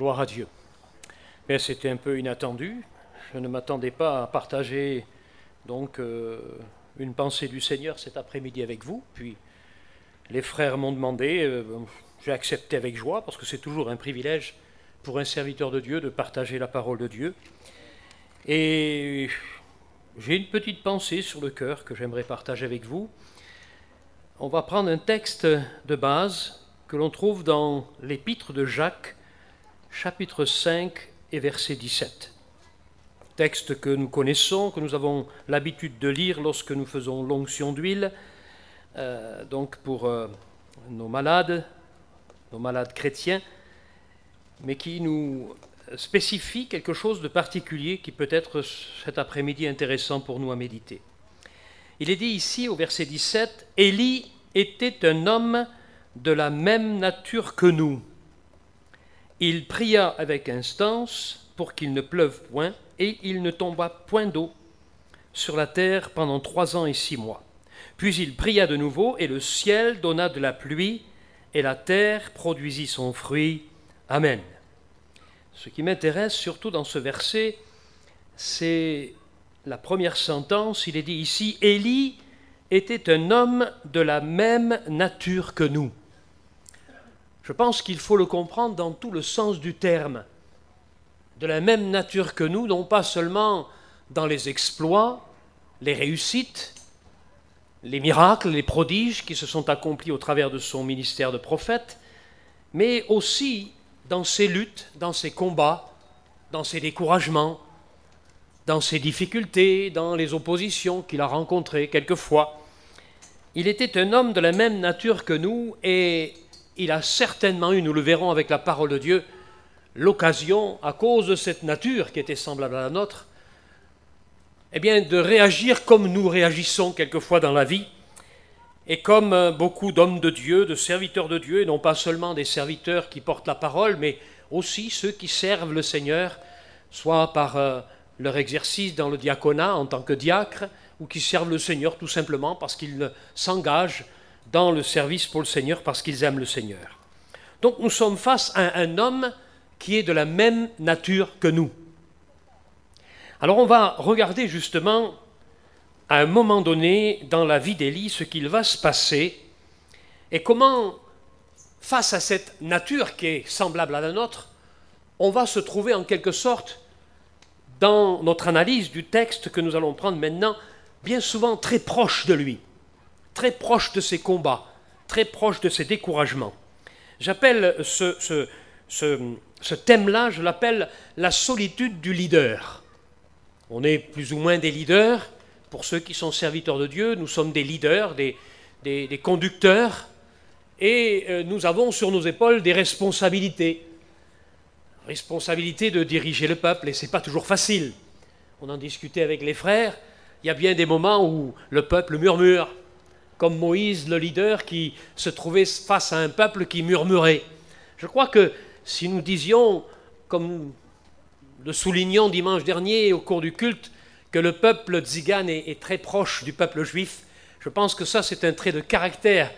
Gloire à Dieu. Mais c'était un peu inattendu. Je ne m'attendais pas à partager donc euh, une pensée du Seigneur cet après-midi avec vous. Puis les frères m'ont demandé, euh, j'ai accepté avec joie parce que c'est toujours un privilège pour un serviteur de Dieu de partager la parole de Dieu. Et j'ai une petite pensée sur le cœur que j'aimerais partager avec vous. On va prendre un texte de base que l'on trouve dans l'épître de Jacques, chapitre 5 et verset 17. Texte que nous connaissons, que nous avons l'habitude de lire lorsque nous faisons l'onction d'huile, euh, donc pour euh, nos malades, nos malades chrétiens, mais qui nous spécifie quelque chose de particulier qui peut être cet après-midi intéressant pour nous à méditer. Il est dit ici au verset 17, Élie était un homme de la même nature que nous. Il pria avec instance pour qu'il ne pleuve point, et il ne tomba point d'eau sur la terre pendant trois ans et six mois. Puis il pria de nouveau, et le ciel donna de la pluie, et la terre produisit son fruit. Amen. Ce qui m'intéresse surtout dans ce verset, c'est la première sentence. Il est dit ici, Élie était un homme de la même nature que nous. Je pense qu'il faut le comprendre dans tout le sens du terme. De la même nature que nous, non pas seulement dans les exploits, les réussites, les miracles, les prodiges qui se sont accomplis au travers de son ministère de prophète, mais aussi dans ses luttes, dans ses combats, dans ses découragements, dans ses difficultés, dans les oppositions qu'il a rencontrées quelquefois. Il était un homme de la même nature que nous et il a certainement eu, nous le verrons avec la parole de Dieu, l'occasion, à cause de cette nature qui était semblable à la nôtre, eh bien, de réagir comme nous réagissons quelquefois dans la vie, et comme euh, beaucoup d'hommes de Dieu, de serviteurs de Dieu, et non pas seulement des serviteurs qui portent la parole, mais aussi ceux qui servent le Seigneur, soit par euh, leur exercice dans le diaconat en tant que diacre, ou qui servent le Seigneur tout simplement parce qu'ils s'engagent dans le service pour le Seigneur, parce qu'ils aiment le Seigneur. Donc nous sommes face à un homme qui est de la même nature que nous. Alors on va regarder justement à un moment donné dans la vie d'Élie ce qu'il va se passer et comment, face à cette nature qui est semblable à la nôtre, on va se trouver en quelque sorte dans notre analyse du texte que nous allons prendre maintenant, bien souvent très proche de lui, très proche de ses combats, très proche de ses découragements. J'appelle ce, thème-là, je l'appelle la solitude du leader. On est plus ou moins des leaders, pour ceux qui sont serviteurs de Dieu, nous sommes des leaders, des, conducteurs, et euh, nous avons sur nos épaules des responsabilités. Responsabilité de diriger le peuple, et ce n'est pas toujours facile. On en discutait avec les frères, il y a bien des moments où le peuple murmure, comme Moïse, le leader, qui se trouvait face à un peuple qui murmurait. Je crois que si nous disions, comme le soulignons dimanche dernier au cours du culte, que le peuple tzigane est, très proche du peuple juif. Je pense que ça, c'est un trait de caractère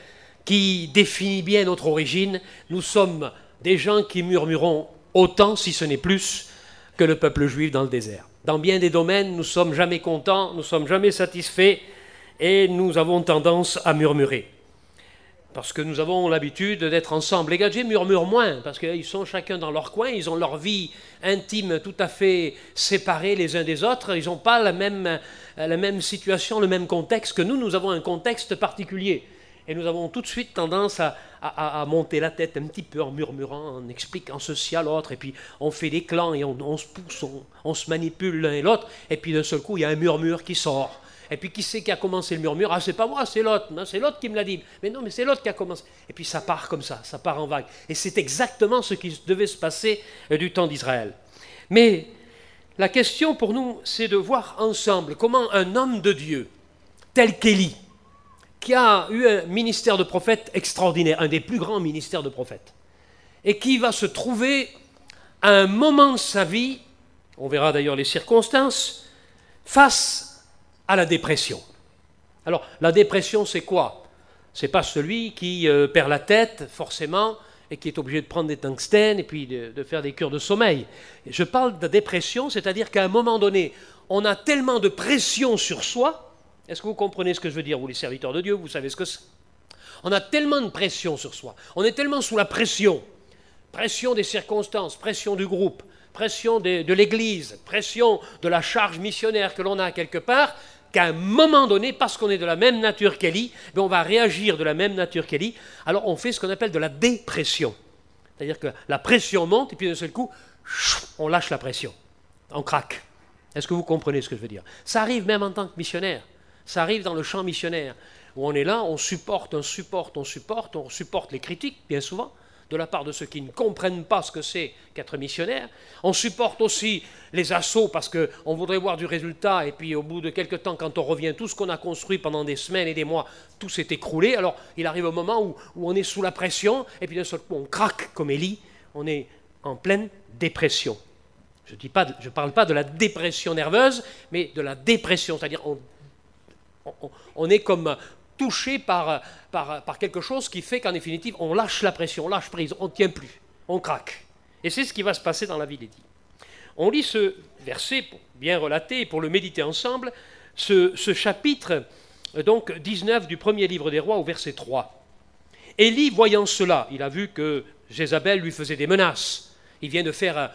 qui définit bien notre origine. Nous sommes des gens qui murmurons autant, si ce n'est plus, que le peuple juif dans le désert. Dans bien des domaines, nous sommes jamais contents, nous sommes jamais satisfaits, et nous avons tendance à murmurer parce que nous avons l'habitude d'être ensemble. Les gadgets murmurent moins, parce qu'ils sont chacun dans leur coin, ils ont leur vie intime tout à fait séparée les uns des autres, ils n'ont pas la même, la même situation, le même contexte que nous, nous avons un contexte particulier. Et nous avons tout de suite tendance à, à, monter la tête un petit peu en murmurant, en expliquant ceci à l'autre, et puis on fait des clans et on, se pousse, on se manipule l'un et l'autre, et puis d'un seul coup, il y a un murmure qui sort. Et puis qui c'est qui a commencé le murmure? Ah, c'est pas moi, c'est l'autre. c'est l'autre qui me l'a dit. Mais non, mais c'est l'autre qui a commencé. Et puis ça part comme ça, ça part en vague. Et c'est exactement ce qui devait se passer euh, du temps d'Israël. Mais la question pour nous, c'est de voir ensemble comment un homme de Dieu, tel qu'Élie, qui a eu un ministère de prophète extraordinaire, un des plus grands ministères de prophète, et qui va se trouver à un moment de sa vie, on verra d'ailleurs les circonstances, face à la dépression. Alors, la dépression, c'est quoi? C'est pas celui qui euh, perd la tête, forcément, et qui est obligé de prendre des tungstènes et puis de, faire des cures de sommeil. Je parle de dépression, c'est-à-dire qu'à un moment donné, on a tellement de pression sur soi. Est-ce que vous comprenez ce que je veux dire, vous les serviteurs de Dieu, vous savez ce que c'est On a tellement de pression sur soi, on est tellement sous la pression, pression des circonstances, pression du groupe, pression de l'Église, pression de la charge missionnaire que l'on a quelque part, qu'à un moment donné, parce qu'on est de la même nature qu'Élie, ben, on va réagir de la même nature qu'Élie, alors on fait ce qu'on appelle de la dépression. C'est-à-dire que la pression monte, et puis d'un seul coup, on lâche la pression. On craque. Est-ce que vous comprenez ce que je veux dire? Ça arrive même en tant que missionnaire. Ça arrive dans le champ missionnaire, où on est là, on supporte, on supporte, on supporte, on supporte les critiques, bien souvent de la part de ceux qui ne comprennent pas ce que c'est qu'être missionnaire. On supporte aussi les assauts parce qu'on voudrait voir du résultat et puis au bout de quelques temps, quand on revient, tout ce qu'on a construit pendant des semaines et des mois, tout s'est écroulé. Alors il arrive un moment où, on est sous la pression et puis d'un seul coup on craque comme Élie, on est en pleine dépression. Je ne parle pas de la dépression nerveuse, mais de la dépression, c'est-à-dire on est comme touché par, par, quelque chose qui fait qu'en définitive, on lâche la pression, on lâche prise, on ne tient plus, on craque. Et c'est ce qui va se passer dans la vie d'Édith. On lit ce verset, pour bien relater, pour le méditer ensemble, ce, chapitre donc 19 du premier livre des rois au verset 3. Élie, voyant cela, il a vu que Jézabel lui faisait des menaces. Il vient de faire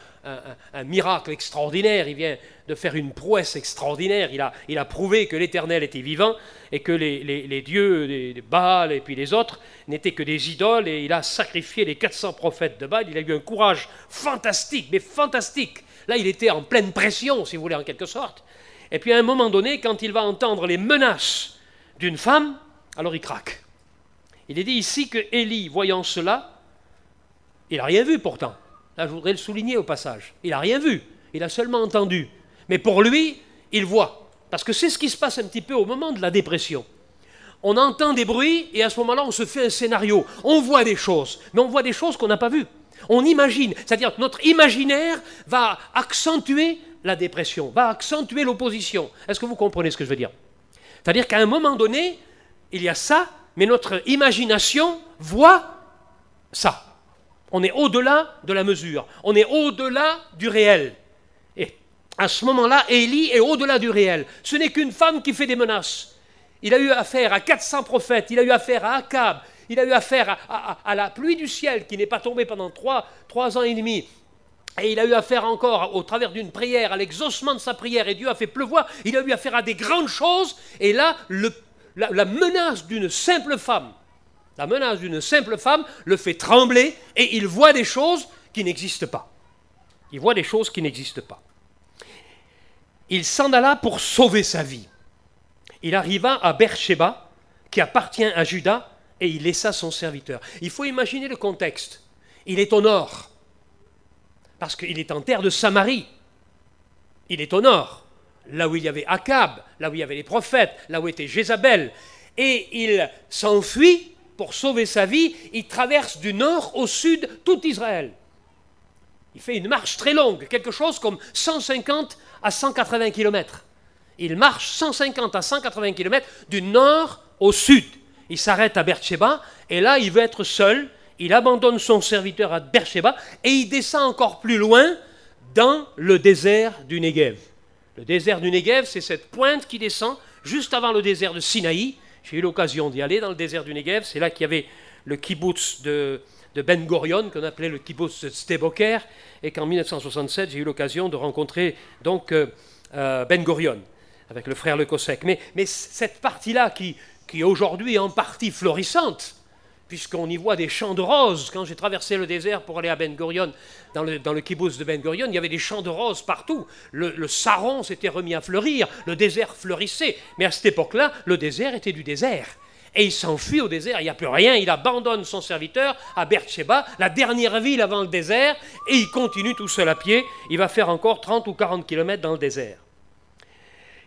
un, miracle extraordinaire, il vient de faire une prouesse extraordinaire, il a, prouvé que l'Éternel était vivant et que les, dieux, les, Baal et puis les autres n'étaient que des idoles, et il a sacrifié les 400 prophètes de Baal, il a eu un courage fantastique, mais fantastique. Là, il était en pleine pression, si vous voulez, en quelque sorte. Et puis à un moment donné, quand il va entendre les menaces d'une femme, alors il craque. Il est dit ici que Élie, voyant cela, il n'a rien vu pourtant. Là, je voudrais le souligner au passage. Il n'a rien vu, il a seulement entendu. Mais pour lui, il voit. Parce que c'est ce qui se passe un petit peu au moment de la dépression. On entend des bruits et à ce moment-là, on se fait un scénario. On voit des choses, mais on voit des choses qu'on n'a pas vues. On imagine, c'est-à-dire que notre imaginaire va accentuer la dépression, va accentuer l'opposition. Est-ce que vous comprenez ce que je veux dire? C'est-à-dire qu'à un moment donné, il y a ça, mais notre imagination voit ça. On est au-delà de la mesure. On est au-delà du réel. Et à ce moment-là, Élie est au-delà du réel. Ce n'est qu'une femme qui fait des menaces. Il a eu affaire à 400 prophètes, il a eu affaire à Akab, il a eu affaire à, la pluie du ciel qui n'est pas tombée pendant trois, ans et demi. Et il a eu affaire encore, au travers d'une prière, à l'exaucement de sa prière, et Dieu a fait pleuvoir. Il a eu affaire à des grandes choses. Et là, la menace d'une simple femme la menace d'une simple femme le fait trembler et il voit des choses qui n'existent pas. Il voit des choses qui n'existent pas. Il s'en alla pour sauver sa vie. Il arriva à Beersheba, qui appartient à Judas, et il laissa son serviteur. Il faut imaginer le contexte. Il est au nord, parce qu'il est en terre de Samarie. Il est au nord, là où il y avait Akab, là où il y avait les prophètes, là où était Jézabel. Et il s'enfuit pour sauver sa vie, il traverse du nord au sud tout Israël. Il fait une marche très longue, quelque chose comme 150 à 180 km. Il marche 150 à 180 km du nord au sud. Il s'arrête à Beersheba et là il veut être seul. Il abandonne son serviteur à Beersheba et il descend encore plus loin dans le désert du Negev. Le désert du Negev, c'est cette pointe qui descend juste avant le désert de Sinaï j'ai eu l'occasion d'y aller dans le désert du Negev. C'est là qu'il y avait le kibbutz de, Ben Gurion, qu'on appelait le kibbutz de Steboker, et qu'en 1967, j'ai eu l'occasion de rencontrer donc euh, euh, Ben Gurion avec le frère Le. Mais, cette partie-là, qui, qui aujourd'hui est en partie florissante, puisqu'on y voit des champs de roses. Quand j'ai traversé le désert pour aller à Ben Gurion, dans le, dans kibbutz de Ben Gurion, il y avait des champs de roses partout. Le, le saron s'était remis à fleurir, le désert fleurissait. Mais à cette époque-là, le désert était du désert. Et il s'enfuit au désert, il n'y a plus rien, il abandonne son serviteur à Beersheba, la dernière ville avant le désert, et il continue tout seul à pied. Il va faire encore 30 ou 40 kilomètres dans le désert.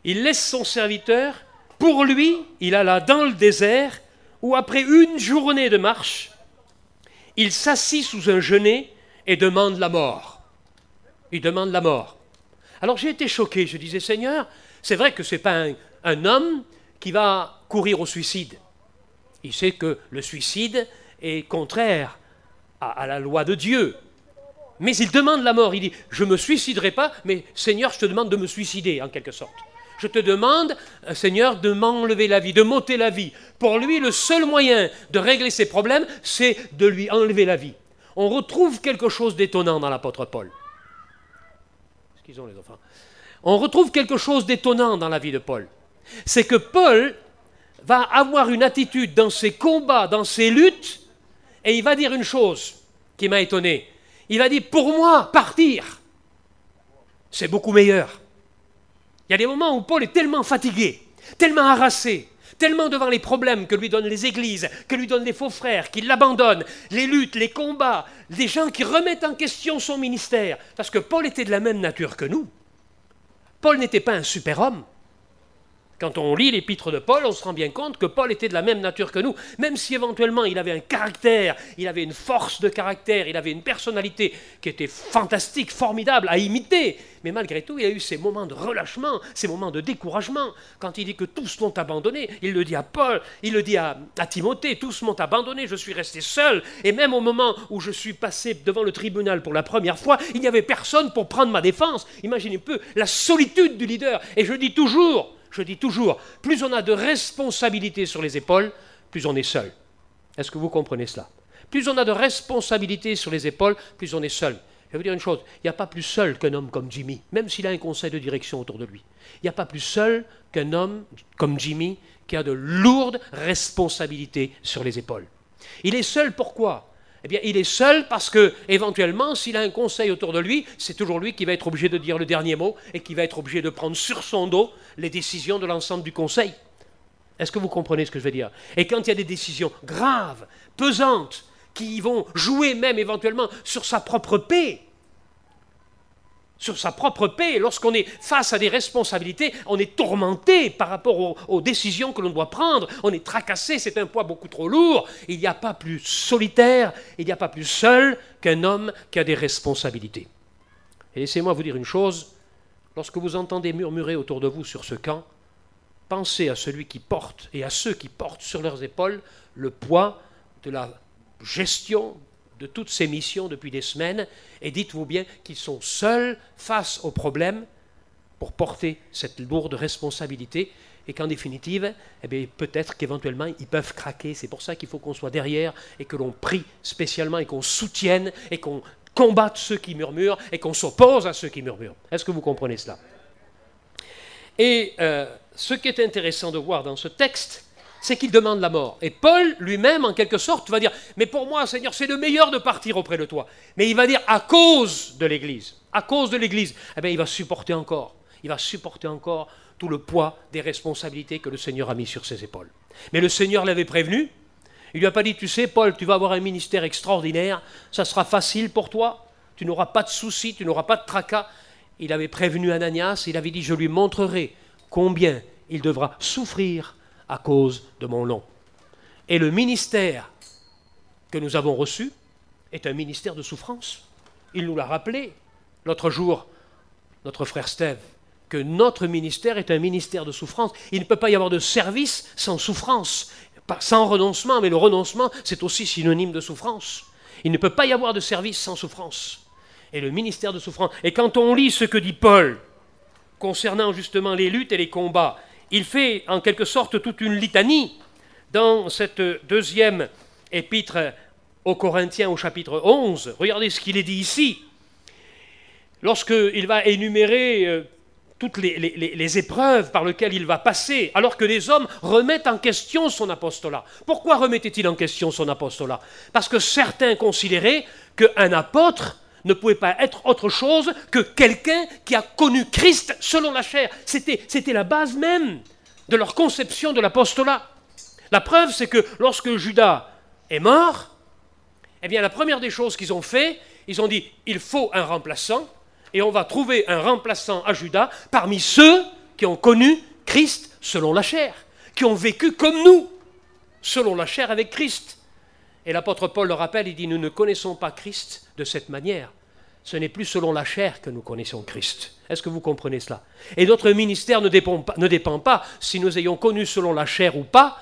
Il laisse son serviteur, pour lui, il alla dans le désert, où après une journée de marche, il s'assit sous un genêt et demande la mort. Il demande la mort. Alors j'ai été choqué, je disais Seigneur, c'est vrai que ce n'est pas un, homme qui va courir au suicide. Il sait que le suicide est contraire à, la loi de Dieu. Mais il demande la mort. Il dit, je ne me suiciderai pas, mais Seigneur, je te demande de me suicider, en quelque sorte. Je te demande, euh, Seigneur, de m'enlever la vie, de m'ôter la vie. Pour lui, le seul moyen de régler ses problèmes, c'est de lui enlever la vie. On retrouve quelque chose d'étonnant dans l'apôtre Paul. Qu'ils ont les enfants On retrouve quelque chose d'étonnant dans la vie de Paul. C'est que Paul va avoir une attitude dans ses combats, dans ses luttes, et il va dire une chose qui m'a étonné. Il va dire, pour moi, partir, c'est beaucoup meilleur. Il y a des moments où Paul est tellement fatigué, tellement harassé, tellement devant les problèmes que lui donnent les églises, que lui donnent les faux frères, qu'il l'abandonne, les luttes, les combats, les gens qui remettent en question son ministère, parce que Paul était de la même nature que nous. Paul n'était pas un super-homme. Quand on lit l'épître de Paul, on se rend bien compte que Paul était de la même nature que nous, même si éventuellement il avait un caractère, il avait une force de caractère, il avait une personnalité qui était fantastique, formidable à imiter. Mais malgré tout, il a eu ces moments de relâchement, ces moments de découragement. Quand il dit que tous m'ont abandonné, il le dit à Paul, il le dit à, Timothée, tous m'ont abandonné, je suis resté seul. Et même au moment où je suis passé devant le tribunal pour la première fois, il n'y avait personne pour prendre ma défense. Imaginez un peu la solitude du leader. Et je dis toujours, je dis toujours, plus on a de responsabilités sur les épaules, plus on est seul. Est-ce que vous comprenez cela? Plus on a de responsabilités sur les épaules, plus on est seul. Je vais vous dire une chose, il n'y a pas plus seul qu'un homme comme Jimmy, même s'il a un conseil de direction autour de lui. Il n'y a pas plus seul qu'un homme comme Jimmy qui a de lourdes responsabilités sur les épaules. Il est seul pourquoi? Eh bien, il est seul parce que, éventuellement, s'il a un conseil autour de lui, c'est toujours lui qui va être obligé de dire le dernier mot et qui va être obligé de prendre sur son dos les décisions de l'ensemble du conseil. Est-ce que vous comprenez ce que je veux dire? Et quand il y a des décisions graves, pesantes, qui vont jouer même éventuellement sur sa propre paix, sur sa propre paix. Lorsqu'on est face à des responsabilités, on est tourmenté par rapport aux, décisions que l'on doit prendre. On est tracassé, c'est un poids beaucoup trop lourd. Il n'y a pas plus solitaire, il n'y a pas plus seul qu'un homme qui a des responsabilités. Et laissez-moi vous dire une chose, lorsque vous entendez murmurer autour de vous sur ce camp, pensez à celui qui porte et à ceux qui portent sur leurs épaules le poids de la gestion de toutes ces missions depuis des semaines, et dites-vous bien qu'ils sont seuls face aux problèmes pour porter cette lourde responsabilité, et qu'en définitive, eh peut-être qu'éventuellement, ils peuvent craquer. C'est pour ça qu'il faut qu'on soit derrière, et que l'on prie spécialement, et qu'on soutienne, et qu'on combatte ceux qui murmurent, et qu'on s'oppose à ceux qui murmurent. Est-ce que vous comprenez cela? Et euh, ce qui est intéressant de voir dans ce texte, c'est qu'il demande la mort. Et Paul lui-même, en quelque sorte, va dire, mais pour moi, Seigneur, c'est le meilleur de partir auprès de toi. Mais il va dire, à cause de l'Église, à cause de l'Église, eh bien, il va supporter encore, il va supporter encore tout le poids des responsabilités que le Seigneur a mis sur ses épaules. Mais le Seigneur l'avait prévenu. Il lui a pas dit, tu sais, Paul, tu vas avoir un ministère extraordinaire, ça sera facile pour toi, tu n'auras pas de soucis, tu n'auras pas de tracas. Il avait prévenu Ananias, il avait dit, je lui montrerai combien il devra souffrir à cause de mon nom. Et le ministère que nous avons reçu est un ministère de souffrance. Il nous l'a rappelé l'autre jour, notre frère Steve, que notre ministère est un ministère de souffrance. Il ne peut pas y avoir de service sans souffrance, sans renoncement, mais le renoncement, c'est aussi synonyme de souffrance. Il ne peut pas y avoir de service sans souffrance. Et le ministère de souffrance. Et quand on lit ce que dit Paul concernant justement les luttes et les combats, il fait en quelque sorte toute une litanie dans cette deuxième épître aux Corinthiens au chapitre 11. Regardez ce qu'il est dit ici. Lorsqu'il va énumérer euh, toutes les, les, épreuves par lesquelles il va passer, alors que les hommes remettent en question son apostolat. Pourquoi remettait-il en question son apostolat? Parce que certains considéraient qu'un apôtre ne pouvait pas être autre chose que quelqu'un qui a connu Christ selon la chair. C'était, la base même de leur conception de l'apostolat. La preuve, c'est que lorsque Judas est mort, eh bien, la première des choses qu'ils ont fait, ils ont dit il faut un remplaçant, et on va trouver un remplaçant à Judas parmi ceux qui ont connu Christ selon la chair, qui ont vécu comme nous, selon la chair avec Christ. Et l'apôtre Paul le rappelle, il dit, nous ne connaissons pas Christ de cette manière. Ce n'est plus selon la chair que nous connaissons Christ. Est-ce que vous comprenez cela? Et notre ministère ne dépend, pas, si nous ayons connu selon la chair ou pas.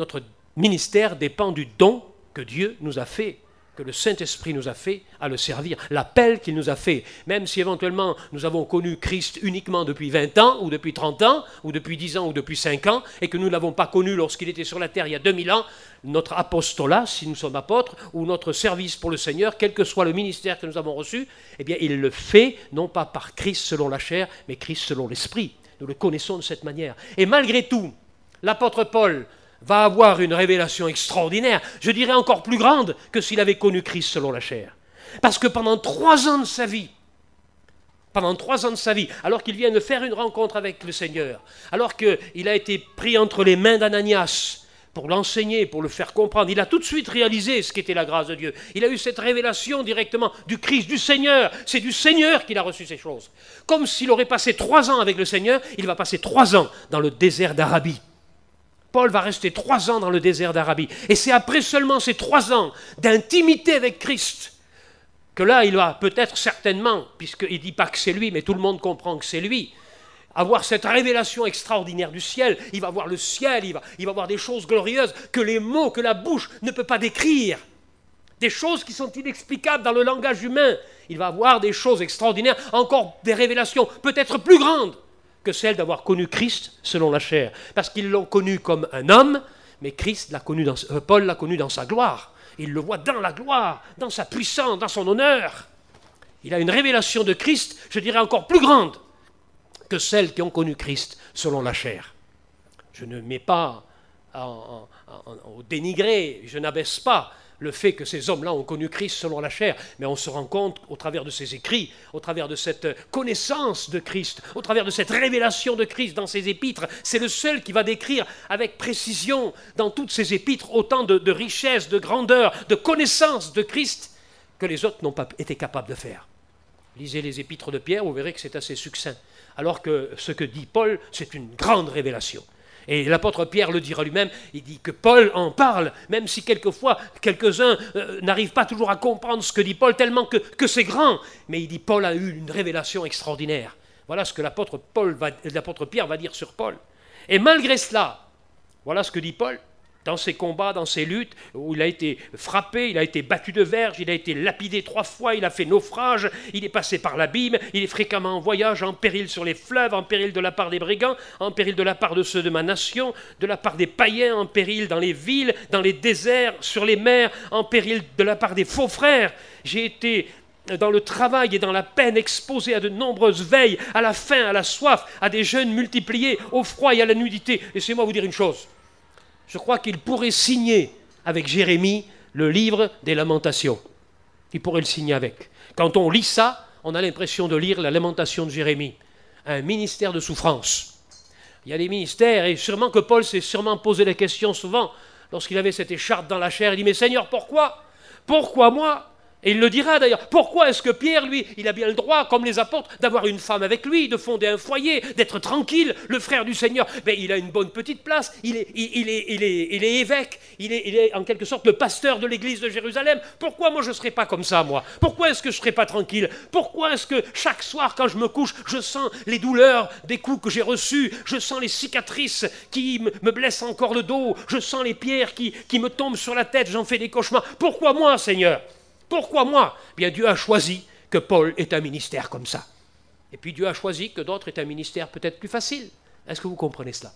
Notre ministère dépend du don que Dieu nous a fait que le Saint-Esprit nous a fait à le servir, l'appel qu'il nous a fait, même si éventuellement nous avons connu Christ uniquement depuis 20 ans, ou depuis 30 ans, ou depuis 10 ans, ou depuis 5 ans, et que nous ne l'avons pas connu lorsqu'il était sur la terre il y a 2000 ans, notre apostolat, si nous sommes apôtres, ou notre service pour le Seigneur, quel que soit le ministère que nous avons reçu, eh bien il le fait non pas par Christ selon la chair, mais Christ selon l'Esprit. Nous le connaissons de cette manière. Et malgré tout, l'apôtre Paul va avoir une révélation extraordinaire, je dirais encore plus grande que s'il avait connu Christ selon la chair. Parce que pendant trois ans de sa vie, pendant trois ans de sa vie, alors qu'il vient de faire une rencontre avec le Seigneur, alors qu'il a été pris entre les mains d'Ananias pour l'enseigner, pour le faire comprendre, il a tout de suite réalisé ce qu'était la grâce de Dieu. Il a eu cette révélation directement du Christ, du Seigneur. C'est du Seigneur qu'il a reçu ces choses. Comme s'il aurait passé trois ans avec le Seigneur, il va passer trois ans dans le désert d'Arabie. Paul va rester trois ans dans le désert d'Arabie. Et c'est après seulement ces trois ans d'intimité avec Christ que là, il va peut-être certainement, puisqu'il ne dit pas que c'est lui, mais tout le monde comprend que c'est lui, avoir cette révélation extraordinaire du ciel. Il va voir le ciel, il va, il va voir des choses glorieuses que les mots, que la bouche ne peut pas décrire. Des choses qui sont inexplicables dans le langage humain. Il va voir des choses extraordinaires, encore des révélations peut-être plus grandes que celle d'avoir connu Christ selon la chair. Parce qu'ils l'ont connu comme un homme, mais Christ l'a connu euh, Paul l'a connu dans sa gloire. Il le voit dans la gloire, dans sa puissance, dans son honneur. Il a une révélation de Christ, je dirais encore plus grande que celles qui ont connu Christ selon la chair. Je ne mets pas au dénigré, je n'abaisse pas le fait que ces hommes-là ont connu Christ selon la chair, mais on se rend compte au travers de ses écrits, au travers de cette connaissance de Christ, au travers de cette révélation de Christ dans ses épîtres, c'est le seul qui va décrire avec précision dans toutes ses épîtres autant de, de richesse, de grandeur, de connaissance de Christ que les autres n'ont pas été capables de faire. Lisez les épîtres de Pierre, vous verrez que c'est assez succinct. Alors que ce que dit Paul, c'est une grande révélation. Et l'apôtre Pierre le dira lui-même, il dit que Paul en parle, même si quelquefois quelques-uns euh, n'arrivent pas toujours à comprendre ce que dit Paul, tellement que, que c'est grand. Mais il dit Paul a eu une révélation extraordinaire. Voilà ce que l'apôtre, Pierre va dire sur Paul. Et malgré cela, voilà ce que dit Paul, dans ses combats, dans ses luttes, où il a été frappé, il a été battu de verge, il a été lapidé trois fois, il a fait naufrage, il est passé par l'abîme, il est fréquemment en voyage, en péril sur les fleuves, en péril de la part des brigands, en péril de la part de ceux de ma nation, de la part des païens, en péril dans les villes, dans les déserts, sur les mers, en péril de la part des faux frères. J'ai été dans le travail et dans la peine, exposé à de nombreuses veilles, à la faim, à la soif, à des jeûnes multipliés, au froid et à la nudité. Laissez-moi vous dire une chose je crois qu'il pourrait signer avec Jérémie le livre des lamentations. Il pourrait le signer avec. Quand on lit ça, on a l'impression de lire la lamentation de Jérémie. Un ministère de souffrance. Il y a des ministères, et sûrement que Paul s'est sûrement posé la question souvent, lorsqu'il avait cette écharpe dans la chair, il dit, mais Seigneur, pourquoi? Pourquoi moi et il le dira d'ailleurs. Pourquoi est-ce que Pierre, lui, il a bien le droit, comme les apôtres, d'avoir une femme avec lui, de fonder un foyer, d'être tranquille, le frère du Seigneur? Mais Il a une bonne petite place, il est, il, est, il est, il est évêque, il est, il est en quelque sorte le pasteur de l'église de Jérusalem. Pourquoi moi je ne serais pas comme ça, moi? Pourquoi est-ce que je ne serais pas tranquille? Pourquoi est-ce que chaque soir, quand je me couche, je sens les douleurs des coups que j'ai reçus, je sens les cicatrices qui me blessent encore le dos, je sens les pierres qui, qui me tombent sur la tête, j'en fais des cauchemars? Pourquoi moi, Seigneur? Pourquoi moi? Bien Dieu a choisi que Paul ait un ministère comme ça. Et puis Dieu a choisi que d'autres aient un ministère peut-être plus facile. Est-ce que vous comprenez cela?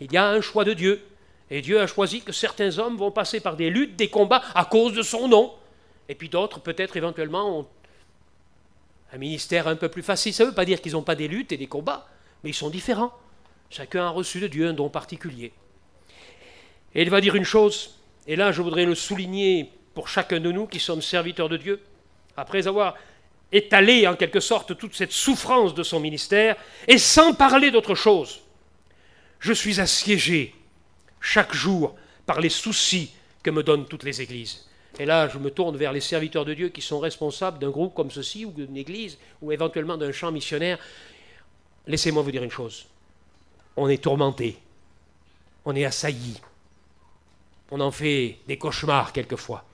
Il y a un choix de Dieu. Et Dieu a choisi que certains hommes vont passer par des luttes, des combats à cause de son nom. Et puis d'autres, peut-être éventuellement, ont un ministère un peu plus facile. Ça ne veut pas dire qu'ils n'ont pas des luttes et des combats, mais ils sont différents. Chacun a reçu de Dieu un don particulier. Et il va dire une chose, et là je voudrais le souligner pour chacun de nous qui sommes serviteurs de Dieu, après avoir étalé en quelque sorte toute cette souffrance de son ministère, et sans parler d'autre chose. Je suis assiégé chaque jour par les soucis que me donnent toutes les églises. Et là, je me tourne vers les serviteurs de Dieu qui sont responsables d'un groupe comme ceci, ou d'une église, ou éventuellement d'un champ missionnaire. Laissez-moi vous dire une chose. On est tourmenté. On est assailli. On en fait des cauchemars quelquefois.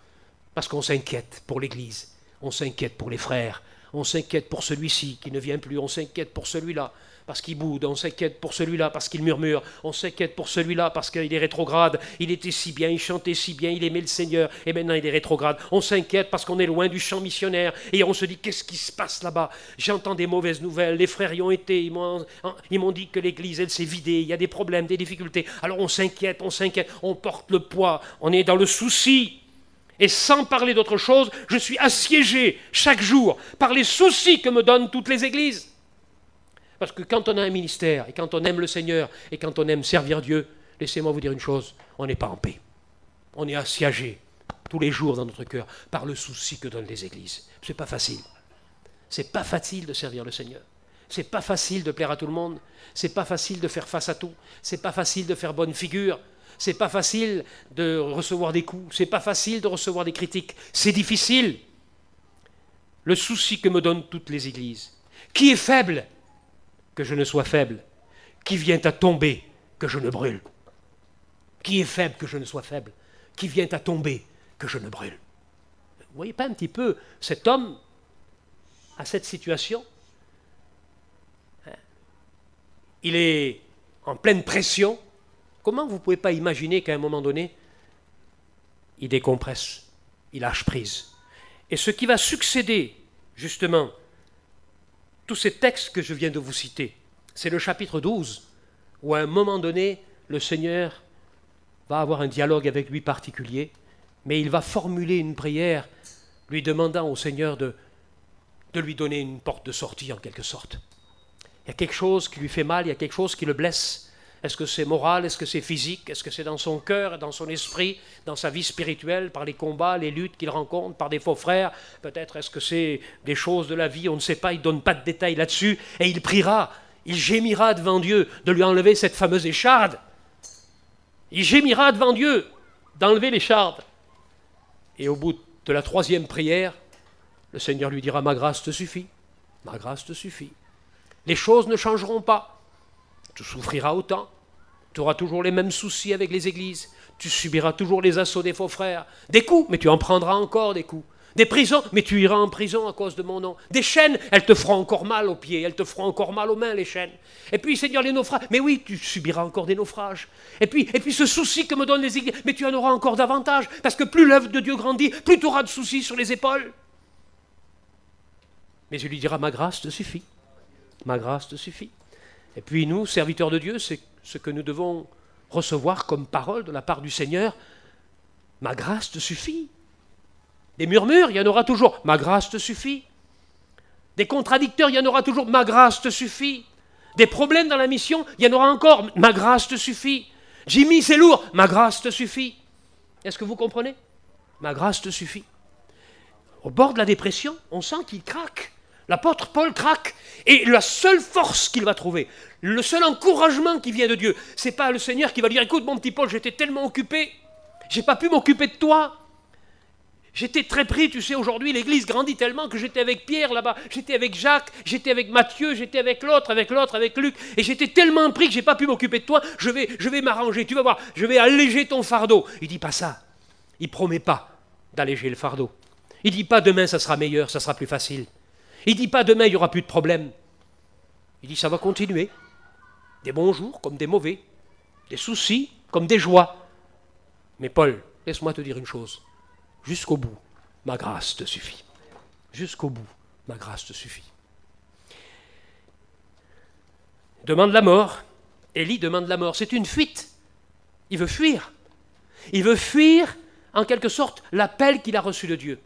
Parce qu'on s'inquiète pour l'Église, on s'inquiète pour les frères, On s'inquiète pour celui-ci qui ne vient plus, on s'inquiète pour celui-là parce qu'il boude, on s'inquiète pour celui-là parce qu'il murmure, on s'inquiète pour celui-là parce qu'il est rétrograde, il était si bien, il chantait si bien, il aimait le Seigneur, et maintenant il est rétrograde. On s'inquiète parce qu'on est loin du champ missionnaire, et on se dit qu'est-ce qui se passe là-bas? J'entends des mauvaises nouvelles, les frères y ont été, ils m'ont dit que l'église, elle s'est vidée, il y a des problèmes, des difficultés. Alors on s'inquiète, on s'inquiète, on porte le poids, on est dans le souci. Et sans parler d'autre chose, je suis assiégé chaque jour par les soucis que me donnent toutes les églises. Parce que quand on a un ministère, et quand on aime le Seigneur, et quand on aime servir Dieu, laissez-moi vous dire une chose, on n'est pas en paix. On est assiégé tous les jours dans notre cœur par le souci que donnent les églises. Ce n'est pas facile. C'est pas facile de servir le Seigneur. C'est pas facile de plaire à tout le monde. C'est pas facile de faire face à tout. C'est pas facile de faire bonne figure. C'est pas facile de recevoir des coups. C'est pas facile de recevoir des critiques. C'est difficile. Le souci que me donnent toutes les églises. Qui est faible que je ne sois faible Qui vient à tomber que je ne brûle Qui est faible que je ne sois faible Qui vient à tomber que je ne brûle Vous voyez pas un petit peu cet homme à cette situation hein? Il est en pleine pression. Comment vous ne pouvez pas imaginer qu'à un moment donné, il décompresse, il lâche prise Et ce qui va succéder, justement, tous ces textes que je viens de vous citer, c'est le chapitre 12, où à un moment donné, le Seigneur va avoir un dialogue avec lui particulier, mais il va formuler une prière lui demandant au Seigneur de, de lui donner une porte de sortie en quelque sorte. Il y a quelque chose qui lui fait mal, il y a quelque chose qui le blesse, est-ce que c'est moral? Est-ce que c'est physique? Est-ce que c'est dans son cœur, dans son esprit, dans sa vie spirituelle, par les combats, les luttes qu'il rencontre, par des faux frères? Peut-être est-ce que c'est des choses de la vie On ne sait pas, il ne donne pas de détails là-dessus. Et il priera, il gémira devant Dieu de lui enlever cette fameuse écharde. Il gémira devant Dieu d'enlever l'écharde. Et au bout de la troisième prière, le Seigneur lui dira, ma grâce te suffit, ma grâce te suffit. Les choses ne changeront pas tu souffriras autant. Tu auras toujours les mêmes soucis avec les églises. Tu subiras toujours les assauts des faux frères. Des coups, mais tu en prendras encore des coups. Des prisons, mais tu iras en prison à cause de mon nom. Des chaînes, elles te feront encore mal aux pieds, elles te feront encore mal aux mains, les chaînes. Et puis, Seigneur, les naufrages, mais oui, tu subiras encore des naufrages. Et puis, et puis ce souci que me donnent les églises, mais tu en auras encore davantage, parce que plus l'œuvre de Dieu grandit, plus tu auras de soucis sur les épaules. Mais je lui dirai, ma grâce te suffit. Ma grâce te suffit. Et puis nous, serviteurs de Dieu, c'est ce que nous devons recevoir comme parole de la part du Seigneur. Ma grâce te suffit. Des murmures, il y en aura toujours. Ma grâce te suffit. Des contradicteurs, il y en aura toujours. Ma grâce te suffit. Des problèmes dans la mission, il y en aura encore. Ma grâce te suffit. Jimmy, c'est lourd. Ma grâce te suffit. Est-ce que vous comprenez? Ma grâce te suffit. Au bord de la dépression, on sent qu'il craque. L'apôtre Paul craque. Et la seule force qu'il va trouver, le seul encouragement qui vient de Dieu, c'est pas le Seigneur qui va dire Écoute, mon petit Paul, j'étais tellement occupé, j'ai pas pu m'occuper de toi. J'étais très pris, tu sais, aujourd'hui l'église grandit tellement que j'étais avec Pierre là-bas, j'étais avec Jacques, j'étais avec Matthieu, j'étais avec l'autre, avec l'autre, avec Luc, et j'étais tellement pris que j'ai pas pu m'occuper de toi, je vais, je vais m'arranger, tu vas voir, je vais alléger ton fardeau. Il dit pas ça. Il promet pas d'alléger le fardeau. Il dit pas demain ça sera meilleur, ça sera plus facile. Il dit pas demain il n'y aura plus de problème. Il dit ça va continuer. Des bons jours comme des mauvais, des soucis comme des joies. Mais Paul, laisse-moi te dire une chose. Jusqu'au bout, ma grâce te suffit. Jusqu'au bout, ma grâce te suffit. Demande la mort. Élie demande la mort. C'est une fuite. Il veut fuir. Il veut fuir, en quelque sorte, l'appel qu'il a reçu de Dieu.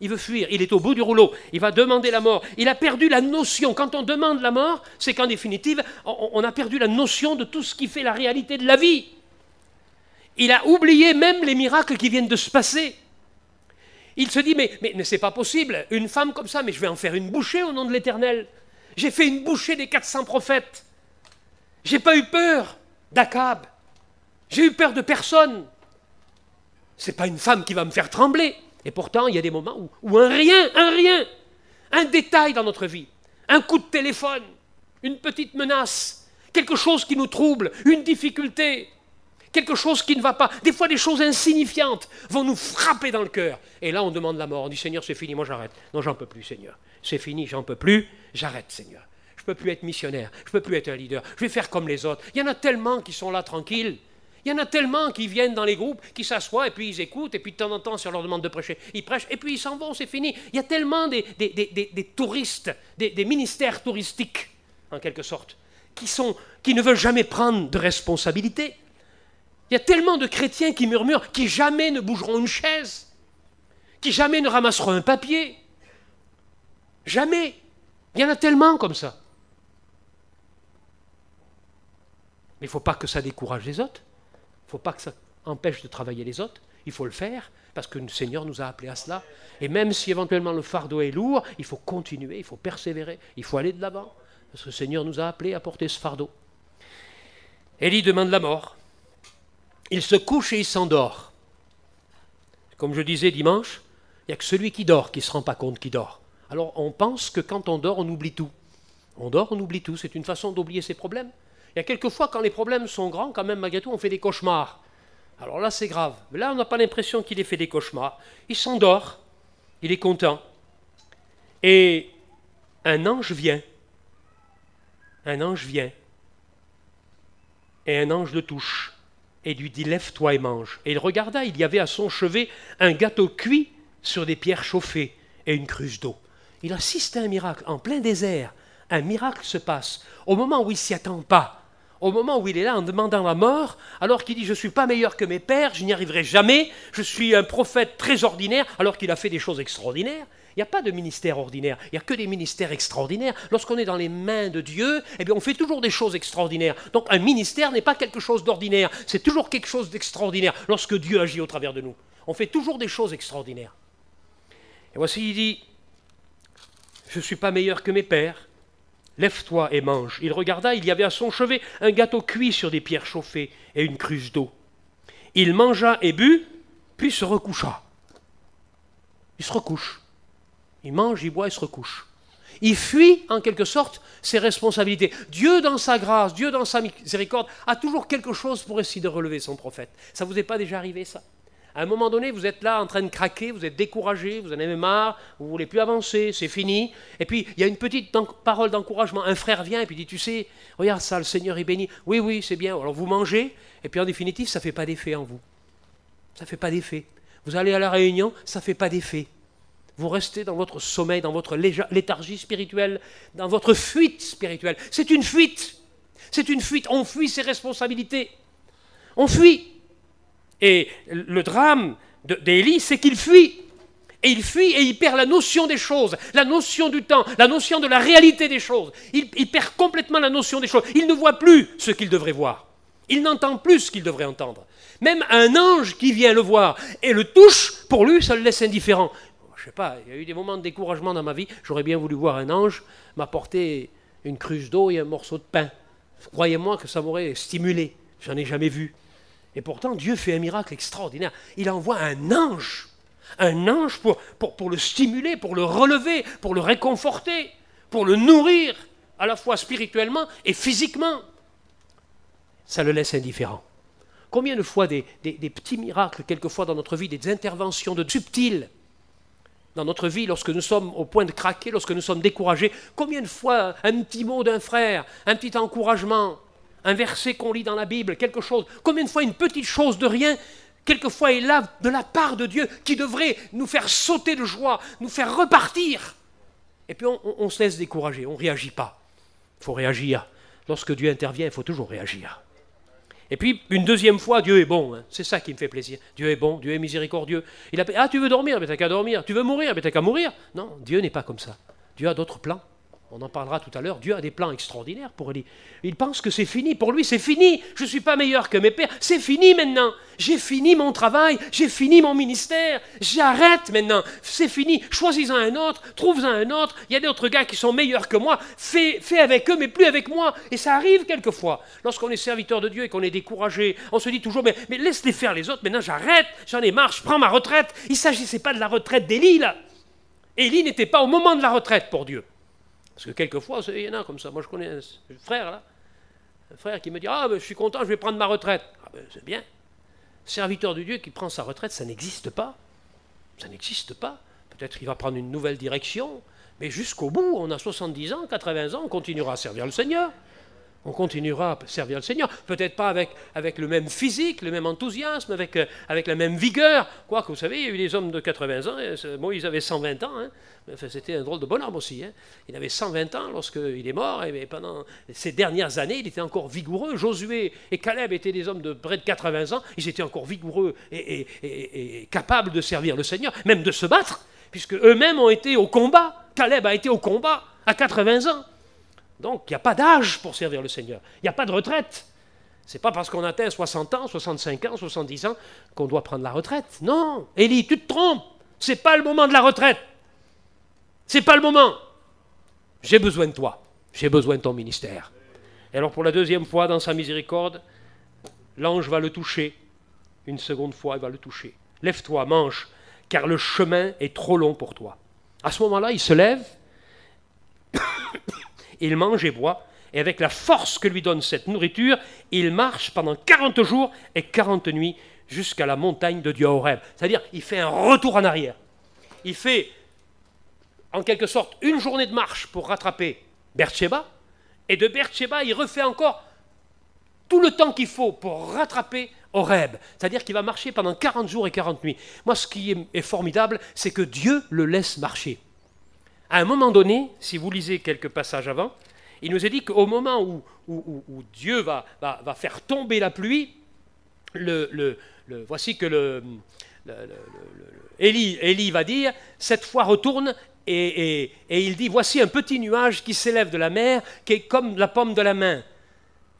Il veut fuir, il est au bout du rouleau, il va demander la mort. Il a perdu la notion. Quand on demande la mort, c'est qu'en définitive, on a perdu la notion de tout ce qui fait la réalité de la vie. Il a oublié même les miracles qui viennent de se passer. Il se dit, mais, mais, mais c'est pas possible, une femme comme ça, mais je vais en faire une bouchée au nom de l'Éternel. J'ai fait une bouchée des 400 prophètes. J'ai pas eu peur d'Akab. J'ai eu peur de personne. C'est pas une femme qui va me faire trembler. Et pourtant, il y a des moments où, un rien, un rien, un détail dans notre vie, un coup de téléphone, une petite menace, quelque chose qui nous trouble, une difficulté, quelque chose qui ne va pas. Des fois, des choses insignifiantes vont nous frapper dans le cœur. Et là, on demande la mort. On dit Seigneur, c'est fini, moi j'arrête. Non, j'en peux plus, Seigneur. C'est fini, j'en peux plus, j'arrête, Seigneur. Je ne peux plus être missionnaire, je ne peux plus être un leader. Je vais faire comme les autres. Il y en a tellement qui sont là tranquilles. Il y en a tellement qui viennent dans les groupes, qui s'assoient et puis ils écoutent, et puis de temps en temps, si on leur demande de prêcher, ils prêchent, et puis ils s'en vont, c'est fini. Il y a tellement des, touristes, des, ministères touristiques, en quelque sorte, qui, qui ne veulent jamais prendre de responsabilité. Il y a tellement de chrétiens qui murmurent, qui jamais ne bougeront une chaise, qui jamais ne ramasseront un papier. Jamais. Il y en a tellement comme ça. Mais il ne faut pas que ça décourage les autres. Il ne faut pas que ça empêche de travailler les autres. Il faut le faire parce que le Seigneur nous a appelés à cela. Et même si éventuellement le fardeau est lourd, il faut continuer, il faut persévérer, il faut aller de l'avant. Parce que le Seigneur nous a appelés à porter ce fardeau. Élie demande la mort. Il se couche et il s'endort. Comme je disais dimanche, il n'y a que celui qui dort qui ne se rend pas compte qu'il dort. Alors on pense que quand on dort, on oublie tout. On dort, on oublie tout. C'est une façon d'oublier ses problèmes. Il y a quelquefois, quand les problèmes sont grands, quand même, malgré tout, on fait des cauchemars. Alors là, c'est grave. Mais là, on n'a pas l'impression qu'il ait fait des cauchemars. Il s'endort. Il est content. Et un ange vient. Un ange vient. Et un ange le touche. Et lui dit Lève-toi et mange. Et il regarda, il y avait à son chevet un gâteau cuit sur des pierres chauffées et une cruche d'eau. Il assiste à un miracle en plein désert. Un miracle se passe au moment où il s'y attend pas au moment où il est là en demandant la mort, alors qu'il dit Je ne suis pas meilleur que mes pères, je n'y arriverai jamais, je suis un prophète très ordinaire, alors qu'il a fait des choses extraordinaires. Il n'y a pas de ministère ordinaire, il n'y a que des ministères extraordinaires. Lorsqu'on est dans les mains de Dieu, eh bien, on fait toujours des choses extraordinaires. Donc un ministère n'est pas quelque chose d'ordinaire, c'est toujours quelque chose d'extraordinaire lorsque Dieu agit au travers de nous. On fait toujours des choses extraordinaires. Et voici, il dit Je ne suis pas meilleur que mes pères, Lève-toi et mange. Il regarda, il y avait à son chevet un gâteau cuit sur des pierres chauffées et une cruche d'eau. Il mangea et but, puis se recoucha. Il se recouche. Il mange, il boit, il se recouche. Il fuit, en quelque sorte, ses responsabilités. Dieu, dans sa grâce, Dieu, dans sa miséricorde, a toujours quelque chose pour essayer de relever son prophète. Ça vous est pas déjà arrivé, ça? À un moment donné, vous êtes là en train de craquer, vous êtes découragé, vous en avez marre, vous voulez plus avancer, c'est fini. Et puis, il y a une petite parole d'encouragement. Un frère vient et puis dit, tu sais, regarde ça, le Seigneur est béni. Oui, oui, c'est bien. Alors vous mangez, et puis en définitive, ça ne fait pas d'effet en vous. Ça ne fait pas d'effet. Vous allez à la réunion, ça ne fait pas d'effet. Vous restez dans votre sommeil, dans votre léthargie spirituelle, dans votre fuite spirituelle. C'est une fuite. C'est une fuite. On fuit ses responsabilités. On fuit. Et le drame d'Élie, c'est qu'il fuit. Et il fuit et il perd la notion des choses, la notion du temps, la notion de la réalité des choses. Il, perd complètement la notion des choses. Il ne voit plus ce qu'il devrait voir. Il n'entend plus ce qu'il devrait entendre. Même un ange qui vient le voir et le touche, pour lui, ça le laisse indifférent. Je sais pas, il y a eu des moments de découragement dans ma vie. J'aurais bien voulu voir un ange m'apporter une cruche d'eau et un morceau de pain. Croyez-moi que ça m'aurait stimulé. J'en ai jamais vu. Et pourtant, Dieu fait un miracle extraordinaire. Il envoie un ange, un ange pour, le stimuler, pour le relever, pour le réconforter, pour le nourrir, à la fois spirituellement et physiquement. Ça le laisse indifférent. Combien de fois des, petits miracles, quelquefois dans notre vie, des interventions de subtiles dans notre vie, lorsque nous sommes au point de craquer, lorsque nous sommes découragés, combien de fois un petit mot d'un frère, un petit encouragement, un verset qu'on lit dans la Bible, quelque chose, combien de fois une petite chose de rien, quelquefois est là de la part de Dieu qui devrait nous faire sauter de joie, nous faire repartir. Et puis on, se laisse décourager, on ne réagit pas. Il faut réagir. Lorsque Dieu intervient, il faut toujours réagir. Et puis, une deuxième fois, Dieu est bon. Hein. C'est ça qui me fait plaisir. Dieu est bon, Dieu est miséricordieux. Il a... Ah, tu veux dormir, mais t'as qu'à dormir. Tu veux mourir, mais t'as qu'à mourir. Non, Dieu n'est pas comme ça. Dieu a d'autres plans. On en parlera tout à l'heure. Dieu a des plans extraordinaires pour lui. Il pense que c'est fini. Pour lui, c'est fini. Je ne suis pas meilleur que mes pères. C'est fini maintenant. J'ai fini mon travail. J'ai fini mon ministère. J'arrête maintenant. C'est fini. Choisis-en un autre. Trouve-en un autre. Il y a d'autres gars qui sont meilleurs que moi. Fais, fais avec eux, mais plus avec moi. Et ça arrive quelquefois. Lorsqu'on est serviteur de Dieu et qu'on est découragé, on se dit toujours Mais, mais laisse-les faire les autres. Maintenant, j'arrête. J'en ai marre. Je prends ma retraite. Il ne s'agissait pas de la retraite d'Élie, là. Élie n'était pas au moment de la retraite pour Dieu. Parce que quelquefois, il y en a comme ça. Moi, je connais un frère, là. Un frère qui me dit Ah, ben, je suis content, je vais prendre ma retraite. Ah, ben, c'est bien. Serviteur de Dieu qui prend sa retraite, ça n'existe pas. Ça n'existe pas. Peut-être qu'il va prendre une nouvelle direction, mais jusqu'au bout, on a 70 ans, 80 ans, on continuera à servir le Seigneur on continuera à servir le Seigneur. Peut-être pas avec, le même physique, le même enthousiasme, avec, euh, avec la même vigueur. Quoique, vous savez, il y a eu des hommes de 80 ans, Moïse avait 120 ans, hein. enfin, c'était un drôle de bonhomme aussi. Hein. Il avait 120 ans lorsqu'il est mort, et pendant ces dernières années, il était encore vigoureux. Josué et Caleb étaient des hommes de près de 80 ans, ils étaient encore vigoureux et, et capables de servir le Seigneur, même de se battre, puisque eux-mêmes ont été au combat. Caleb a été au combat à 80 ans. Donc, il n'y a pas d'âge pour servir le Seigneur. Il n'y a pas de retraite. Ce n'est pas parce qu'on atteint 60 ans, 65 ans, 70 ans qu'on doit prendre la retraite. Non, Élie, tu te trompes. Ce n'est pas le moment de la retraite. Ce n'est pas le moment. J'ai besoin de toi. J'ai besoin de ton ministère. Et alors, pour la deuxième fois, dans sa miséricorde, l'ange va le toucher. Une seconde fois, il va le toucher. Lève-toi, mange, car le chemin est trop long pour toi. À ce moment-là, il se lève il mange et boit, et avec la force que lui donne cette nourriture, il marche pendant 40 jours et 40 nuits jusqu'à la montagne de Dieu Horeb. C'est-à-dire, il fait un retour en arrière. Il fait, en quelque sorte, une journée de marche pour rattraper Bercheba, et de Bercheba, il refait encore tout le temps qu'il faut pour rattraper Horeb. C'est-à-dire qu'il va marcher pendant 40 jours et 40 nuits. Moi, ce qui est formidable, c'est que Dieu le laisse marcher. À un moment donné, si vous lisez quelques passages avant, il nous est dit qu'au moment où, Dieu va, faire tomber la pluie, voici que le, Élie, va dire, cette fois retourne, et, il dit, voici un petit nuage qui s'élève de la mer, qui est comme la pomme de la main.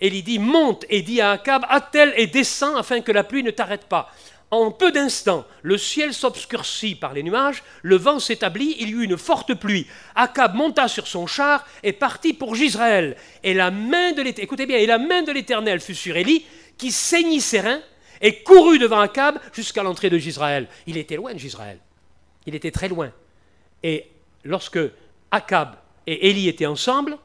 Élie dit, monte et dit à Akab, attelle et descend afin que la pluie ne t'arrête pas. En peu d'instants, le ciel s'obscurcit par les nuages, le vent s'établit, il y eut une forte pluie. Akab monta sur son char et partit pour Gisraël. Et la main de l'Éternel, fut sur Élie, qui saignit ses reins et courut devant Akab jusqu'à l'entrée de Gisraël. Il était loin de Gisraël. Il était très loin. Et lorsque Akab et Élie étaient ensemble,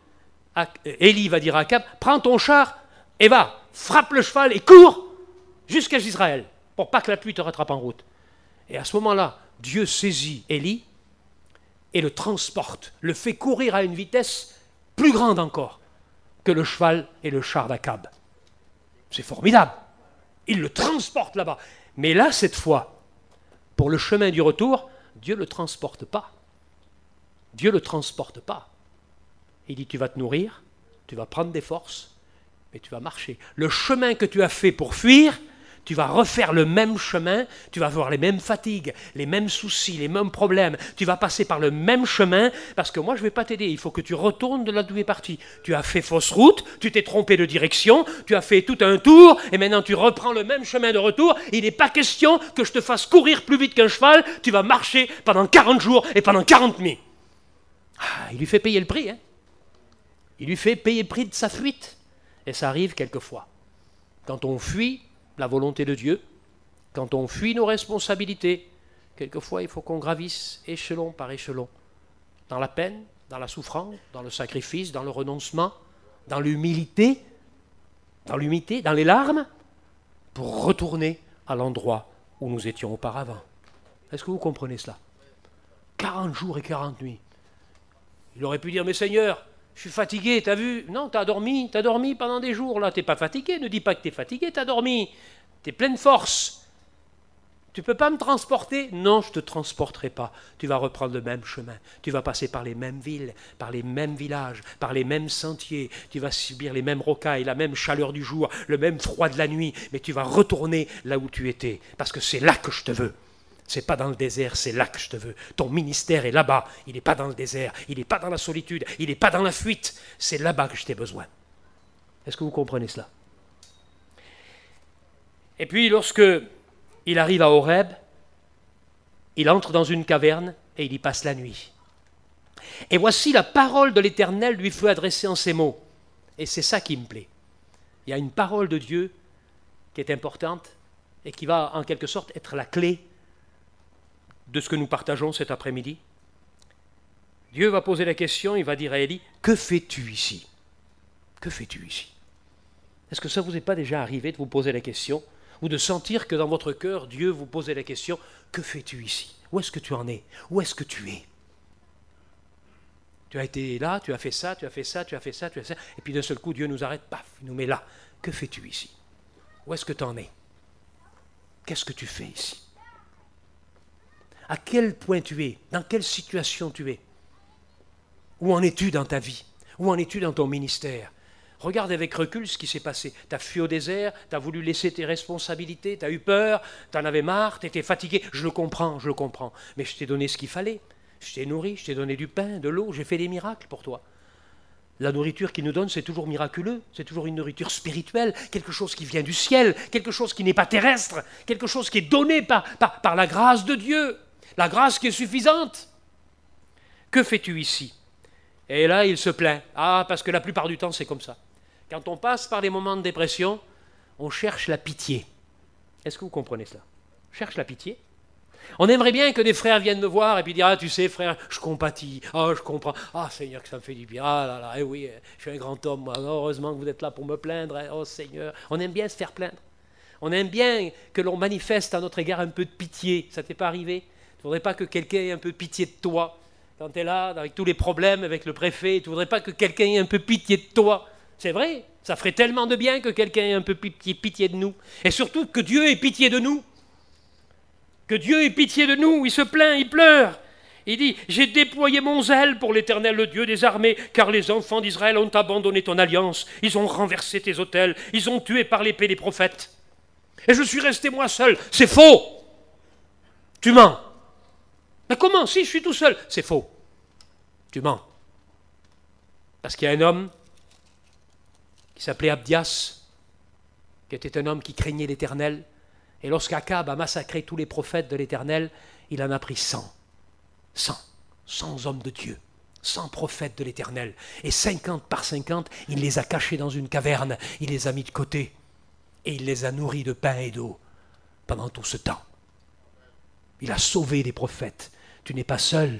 Élie va dire à Akab, prends ton char et va, frappe le cheval et cours jusqu'à Gisraël pour pas que la pluie te rattrape en route. Et à ce moment-là, Dieu saisit Élie et le transporte, le fait courir à une vitesse plus grande encore que le cheval et le char d'Akab. C'est formidable. Il le transporte là-bas. Mais là, cette fois, pour le chemin du retour, Dieu ne le transporte pas. Dieu ne le transporte pas. Il dit, tu vas te nourrir, tu vas prendre des forces, mais tu vas marcher. Le chemin que tu as fait pour fuir, tu vas refaire le même chemin, tu vas avoir les mêmes fatigues, les mêmes soucis, les mêmes problèmes, tu vas passer par le même chemin, parce que moi je ne vais pas t'aider, il faut que tu retournes de là d'où tu es parti. Tu as fait fausse route, tu t'es trompé de direction, tu as fait tout un tour, et maintenant tu reprends le même chemin de retour, il n'est pas question que je te fasse courir plus vite qu'un cheval, tu vas marcher pendant 40 jours et pendant 40 nuits. Ah, il lui fait payer le prix, hein il lui fait payer le prix de sa fuite. Et ça arrive quelquefois. Quand on fuit, la volonté de Dieu, quand on fuit nos responsabilités, quelquefois il faut qu'on gravisse échelon par échelon, dans la peine, dans la souffrance, dans le sacrifice, dans le renoncement, dans l'humilité, dans l'humilité, dans les larmes, pour retourner à l'endroit où nous étions auparavant. Est-ce que vous comprenez cela? 40 jours et 40 nuits. Il aurait pu dire, mais Seigneur, je suis fatigué, t'as vu? Non, t'as dormi, t'as dormi pendant des jours, là, t'es pas fatigué, ne dis pas que t'es fatigué, t'as dormi, t'es pleine force. Tu peux pas me transporter? Non, je te transporterai pas. Tu vas reprendre le même chemin. Tu vas passer par les mêmes villes, par les mêmes villages, par les mêmes sentiers. Tu vas subir les mêmes rocailles, la même chaleur du jour, le même froid de la nuit, mais tu vas retourner là où tu étais, parce que c'est là que je te veux. C'est pas dans le désert, c'est là que je te veux. Ton ministère est là-bas. Il n'est pas dans le désert. Il n'est pas dans la solitude. Il n'est pas dans la fuite. C'est là-bas que je t'ai besoin. Est-ce que vous comprenez cela? Et puis, lorsque il arrive à Horeb, il entre dans une caverne et il y passe la nuit. Et voici la parole de l'Éternel lui fut adressée en ces mots. Et c'est ça qui me plaît. Il y a une parole de Dieu qui est importante et qui va en quelque sorte être la clé de ce que nous partageons cet après-midi Dieu va poser la question, il va dire à Élie, que fais-tu ici? Que fais-tu ici? Est-ce que ça vous est pas déjà arrivé de vous poser la question ou de sentir que dans votre cœur, Dieu vous posait la question, que fais-tu ici? Où est-ce que tu en es? Où est-ce que tu es? Tu as été là, tu as fait ça, tu as fait ça, tu as fait ça, tu as fait ça, et puis d'un seul coup, Dieu nous arrête, paf, il nous met là. Que fais-tu ici? Où est-ce que tu en es? Qu'est-ce que tu fais ici? À quel point tu es Dans quelle situation tu es Où en es-tu dans ta vie? Où en es-tu dans ton ministère? Regarde avec recul ce qui s'est passé. Tu as fui au désert, tu as voulu laisser tes responsabilités, tu as eu peur, tu en avais marre, tu étais fatigué. Je le comprends, je le comprends. Mais je t'ai donné ce qu'il fallait. Je t'ai nourri, je t'ai donné du pain, de l'eau, j'ai fait des miracles pour toi. La nourriture qu'il nous donne, c'est toujours miraculeux, c'est toujours une nourriture spirituelle, quelque chose qui vient du ciel, quelque chose qui n'est pas terrestre, quelque chose qui est donné par, par, par la grâce de Dieu, la grâce qui est suffisante. Que fais-tu ici? Et là, il se plaint. Ah, parce que la plupart du temps, c'est comme ça. Quand on passe par des moments de dépression, on cherche la pitié. Est-ce que vous comprenez cela? On cherche la pitié? On aimerait bien que des frères viennent me voir et puis dire Ah, tu sais, frère, je compatis. Ah, je comprends. Ah, Seigneur, que ça me fait du bien. Ah là là, eh oui, je suis un grand homme. Moi. heureusement que vous êtes là pour me plaindre. Oh, Seigneur. On aime bien se faire plaindre. On aime bien que l'on manifeste à notre égard un peu de pitié. Ça t'est pas arrivé? Ne voudrais pas que quelqu'un ait un peu pitié de toi quand tu es là, avec tous les problèmes avec le préfet Tu ne voudrais pas que quelqu'un ait un peu pitié de toi c'est vrai, ça ferait tellement de bien que quelqu'un ait un peu pitié de nous. Et surtout que Dieu ait pitié de nous. Que Dieu ait pitié de nous. Il se plaint, il pleure. Il dit, j'ai déployé mon zèle pour l'Éternel, le Dieu des armées, car les enfants d'Israël ont abandonné ton alliance, ils ont renversé tes autels, ils ont tué par l'épée les prophètes. Et je suis resté moi seul. C'est faux. Tu mens. Mais comment Si je suis tout seul. C'est faux. Tu mens. Parce qu'il y a un homme qui s'appelait Abdias, qui était un homme qui craignait l'Éternel. Et lorsqu'Akab a massacré tous les prophètes de l'Éternel, il en a pris cent. Cent. Cent hommes de Dieu. Cent prophètes de l'Éternel. Et cinquante par cinquante, il les a cachés dans une caverne. Il les a mis de côté. Et il les a nourris de pain et d'eau pendant tout ce temps. Il a sauvé des prophètes. Tu n'es pas seul.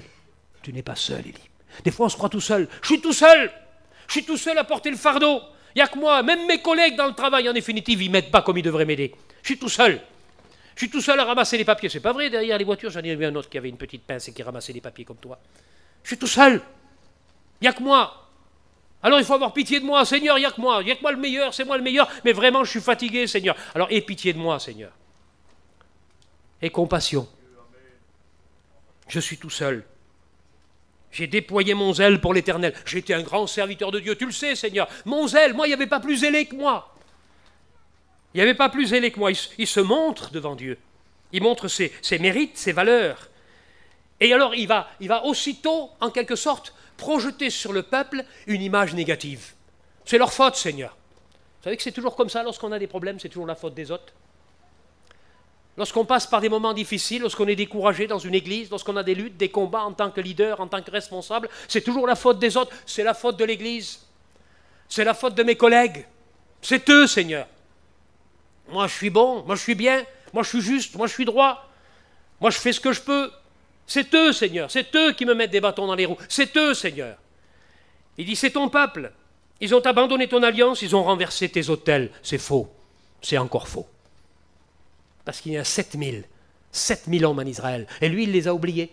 Tu n'es pas seul, Élie. Des fois, on se croit tout seul. Je suis tout seul. Je suis tout seul à porter le fardeau. Il n'y a que moi, même mes collègues dans le travail, en définitive, ils ne m'aident pas comme ils devraient m'aider. Je suis tout seul. Je suis tout seul à ramasser les papiers. C'est pas vrai, derrière les voitures, j'en ai vu un autre qui avait une petite pince et qui ramassait les papiers comme toi. Je suis tout seul. Il n'y a que moi. Alors il faut avoir pitié de moi, Seigneur, il n'y a que moi. Il n'y a que moi le meilleur, c'est moi le meilleur. Mais vraiment, je suis fatigué, Seigneur. Alors aie pitié de moi, Seigneur. Et compassion. Je suis tout seul. J'ai déployé mon zèle pour l'Éternel. J'étais un grand serviteur de Dieu, tu le sais, Seigneur. Mon zèle, moi, il n'y avait pas plus zélé que moi. Il n'y avait pas plus zélé que moi. Il, se montre devant Dieu. Il montre ses, mérites, ses valeurs. Et alors, il va, il va aussitôt, en quelque sorte, projeter sur le peuple une image négative. C'est leur faute, Seigneur. Vous savez que c'est toujours comme ça, lorsqu'on a des problèmes, c'est toujours la faute des autres. Lorsqu'on passe par des moments difficiles, lorsqu'on est découragé dans une église, lorsqu'on a des luttes, des combats en tant que leader, en tant que responsable, c'est toujours la faute des autres, c'est la faute de l'église, c'est la faute de mes collègues, c'est eux, Seigneur. Moi, je suis bon, moi, je suis bien, moi, je suis juste, moi, je suis droit, moi, je fais ce que je peux. C'est eux, Seigneur, c'est eux qui me mettent des bâtons dans les roues, c'est eux, Seigneur. Il dit, c'est ton peuple. Ils ont abandonné ton alliance, ils ont renversé tes autels. C'est faux, c'est encore faux. Parce qu'il y a 7000, 7000 hommes en Israël. Et lui, il les a oubliés.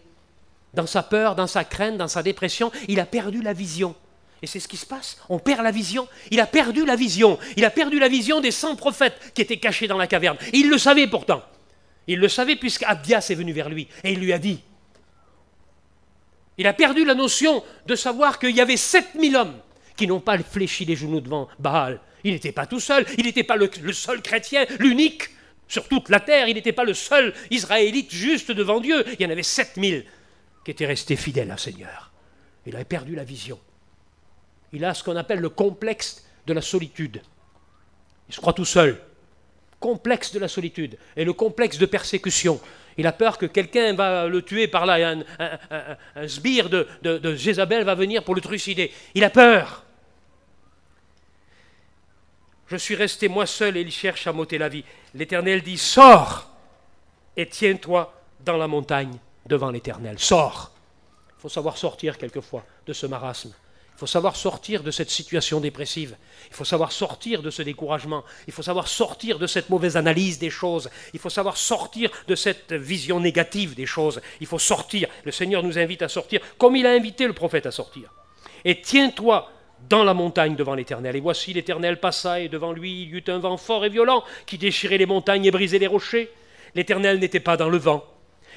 Dans sa peur, dans sa crainte, dans sa dépression, il a perdu la vision. Et c'est ce qui se passe. On perd la vision. Il a perdu la vision. Il a perdu la vision des 100 prophètes qui étaient cachés dans la caverne. il le savait pourtant. Il le savait puisque Abdias est venu vers lui et il lui a dit. Il a perdu la notion de savoir qu'il y avait 7000 hommes qui n'ont pas fléchi les genoux devant Baal. Il n'était pas tout seul. Il n'était pas le seul chrétien, l'unique sur toute la terre. Il n'était pas le seul Israélite juste devant Dieu. Il y en avait 7000 qui étaient restés fidèles à Seigneur. Il avait perdu la vision. Il a ce qu'on appelle le complexe de la solitude. Il se croit tout seul. Complexe de la solitude et le complexe de persécution. Il a peur que quelqu'un va le tuer par là, un, sbire de, de Jézabel va venir pour le trucider. Il a peur. Je suis resté moi seul et il cherche à m'ôter la vie. L'Éternel dit, sors et tiens-toi dans la montagne devant l'Éternel. Sors. Il faut savoir sortir quelquefois de ce marasme. Il faut savoir sortir de cette situation dépressive. Il faut savoir sortir de ce découragement. Il faut savoir sortir de cette mauvaise analyse des choses. Il faut savoir sortir de cette vision négative des choses. Il faut sortir. Le Seigneur nous invite à sortir comme il a invité le prophète à sortir. Et tiens-toi dans la montagne devant l'Éternel. Et voici l'Éternel passa, et devant lui il y eut un vent fort et violent qui déchirait les montagnes et brisait les rochers. L'Éternel n'était pas dans le vent.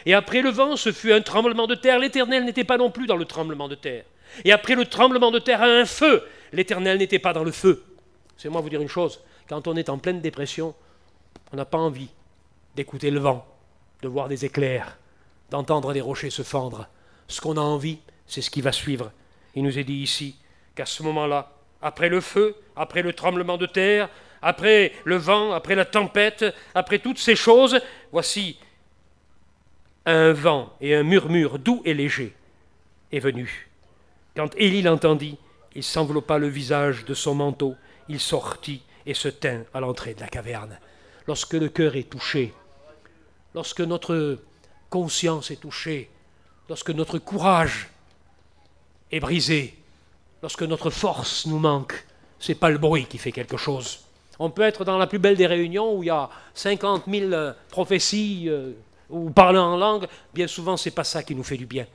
Et après le vent, ce fut un tremblement de terre. L'Éternel n'était pas non plus dans le tremblement de terre. Et après le tremblement de terre, un feu. L'Éternel n'était pas dans le feu. C'est moi vous dire une chose. Quand on est en pleine dépression, on n'a pas envie d'écouter le vent, de voir des éclairs, d'entendre les rochers se fendre. Ce qu'on a envie, c'est ce qui va suivre. Il nous est dit ici qu'à ce moment-là, après le feu, après le tremblement de terre, après le vent, après la tempête, après toutes ces choses, voici un vent et un murmure doux et léger est venu. Quand Élie l'entendit, il s'enveloppa le visage de son manteau, il sortit et se tint à l'entrée de la caverne. Lorsque le cœur est touché, lorsque notre conscience est touchée, lorsque notre courage est brisé, lorsque notre force nous manque, c'est pas le bruit qui fait quelque chose. On peut être dans la plus belle des réunions où il y a 50 000 euh, prophéties euh, ou parler en langue, bien souvent c'est pas ça qui nous fait du bien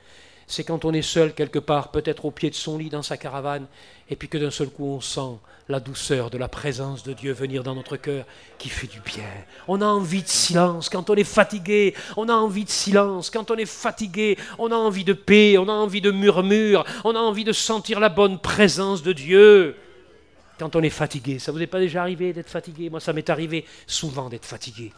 c'est quand on est seul quelque part, peut-être au pied de son lit dans sa caravane, et puis que d'un seul coup on sent la douceur de la présence de Dieu venir dans notre cœur qui fait du bien. On a envie de silence quand on est fatigué, on a envie de silence quand on est fatigué, on a envie de paix, on a envie de murmure, on a envie de sentir la bonne présence de Dieu. Quand on est fatigué, ça vous est pas déjà arrivé d'être fatigué? Moi, ça m'est arrivé souvent d'être fatigué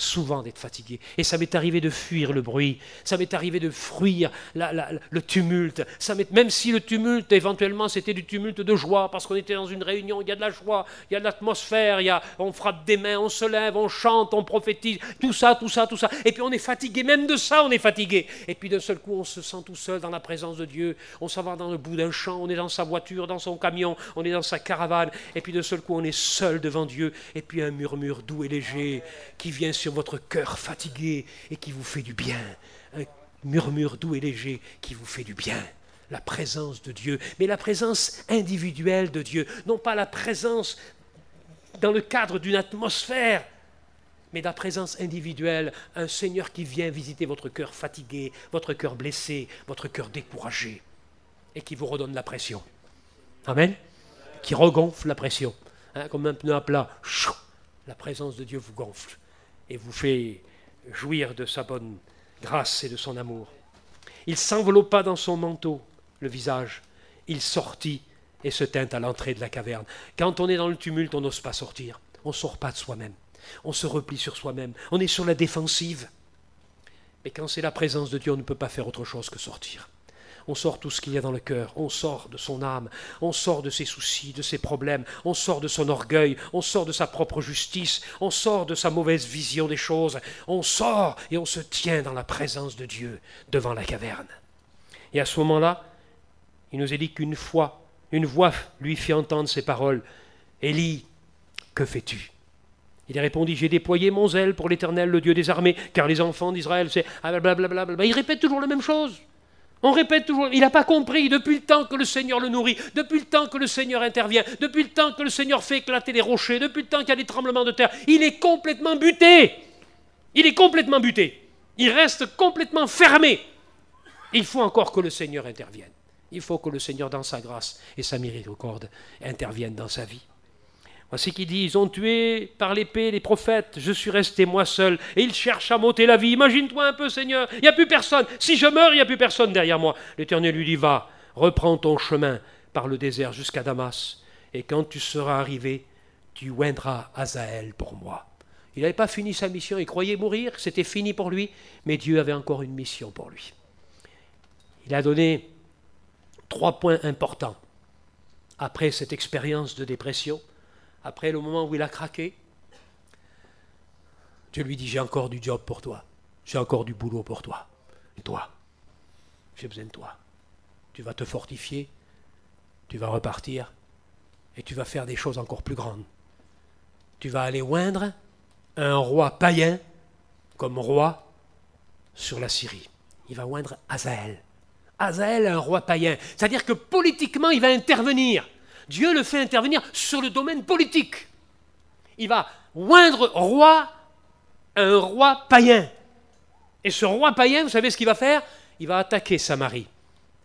souvent d'être fatigué. Et ça m'est arrivé de fuir le bruit, ça m'est arrivé de fuir le tumulte. Ça même si le tumulte, éventuellement, c'était du tumulte de joie, parce qu'on était dans une réunion, il y a de la joie, il y a de l'atmosphère, il on frappe des mains, on se lève, on chante, on prophétise, tout ça, tout ça, tout ça. Et puis on est fatigué, même de ça, on est fatigué. Et puis d'un seul coup, on se sent tout seul dans la présence de Dieu. On s'en va dans le bout d'un champ, on est dans sa voiture, dans son camion, on est dans sa caravane. Et puis d'un seul coup, on est seul devant Dieu. Et puis un murmure doux et léger qui vient sur votre cœur fatigué et qui vous fait du bien. Un murmure doux et léger qui vous fait du bien. La présence de Dieu, mais la présence individuelle de Dieu, non pas la présence dans le cadre d'une atmosphère, mais la présence individuelle, un Seigneur qui vient visiter votre cœur fatigué, votre cœur blessé, votre cœur découragé, et qui vous redonne la pression. Amen Qui regonfle la pression. Hein, comme un pneu à plat, la présence de Dieu vous gonfle et vous fait jouir de sa bonne grâce et de son amour. Il s'enveloppa dans son manteau, le visage. Il sortit et se tint à l'entrée de la caverne. Quand on est dans le tumulte, on n'ose pas sortir. On ne sort pas de soi-même. On se replie sur soi-même. On est sur la défensive. Mais quand c'est la présence de Dieu, on ne peut pas faire autre chose que sortir on sort tout ce qu'il y a dans le cœur, on sort de son âme, on sort de ses soucis, de ses problèmes, on sort de son orgueil, on sort de sa propre justice, on sort de sa mauvaise vision des choses, on sort et on se tient dans la présence de Dieu devant la caverne. Et à ce moment-là, il nous est dit qu'une fois, une voix lui fit entendre ces paroles. Élie, que fais-tu? Il a répondu J'ai déployé mon zèle pour l'Éternel, le Dieu des armées, car les enfants d'Israël, c'est. Blablabla. Il répète toujours la même chose. On répète toujours, il n'a pas compris depuis le temps que le Seigneur le nourrit, depuis le temps que le Seigneur intervient, depuis le temps que le Seigneur fait éclater les rochers, depuis le temps qu'il y a des tremblements de terre. Il est complètement buté. Il est complètement buté. Il reste complètement fermé. Il faut encore que le Seigneur intervienne. Il faut que le Seigneur, dans sa grâce et sa miséricorde, intervienne dans sa vie. Voici qui dit, ils ont tué par l'épée les prophètes, je suis resté moi seul, et ils cherchent à m'ôter la vie. Imagine-toi un peu, Seigneur, il n'y a plus personne. Si je meurs, il n'y a plus personne derrière moi. L'Éternel lui dit, va, reprends ton chemin par le désert jusqu'à Damas, et quand tu seras arrivé, tu oindras Azaël pour moi. Il n'avait pas fini sa mission, il croyait mourir, c'était fini pour lui, mais Dieu avait encore une mission pour lui. Il a donné trois points importants après cette expérience de dépression après le moment où il a craqué, Dieu lui dit, j'ai encore du job pour toi, j'ai encore du boulot pour toi. Et toi, j'ai besoin de toi. Tu vas te fortifier, tu vas repartir, et tu vas faire des choses encore plus grandes. Tu vas aller oindre un roi païen comme roi sur la Syrie. Il va oindre Azaël Azaël est un roi païen. C'est-à-dire que politiquement, il va intervenir. Dieu le fait intervenir sur le domaine politique. Il va oindre roi un roi païen. Et ce roi païen, vous savez ce qu'il va faire? Il va attaquer Samarie.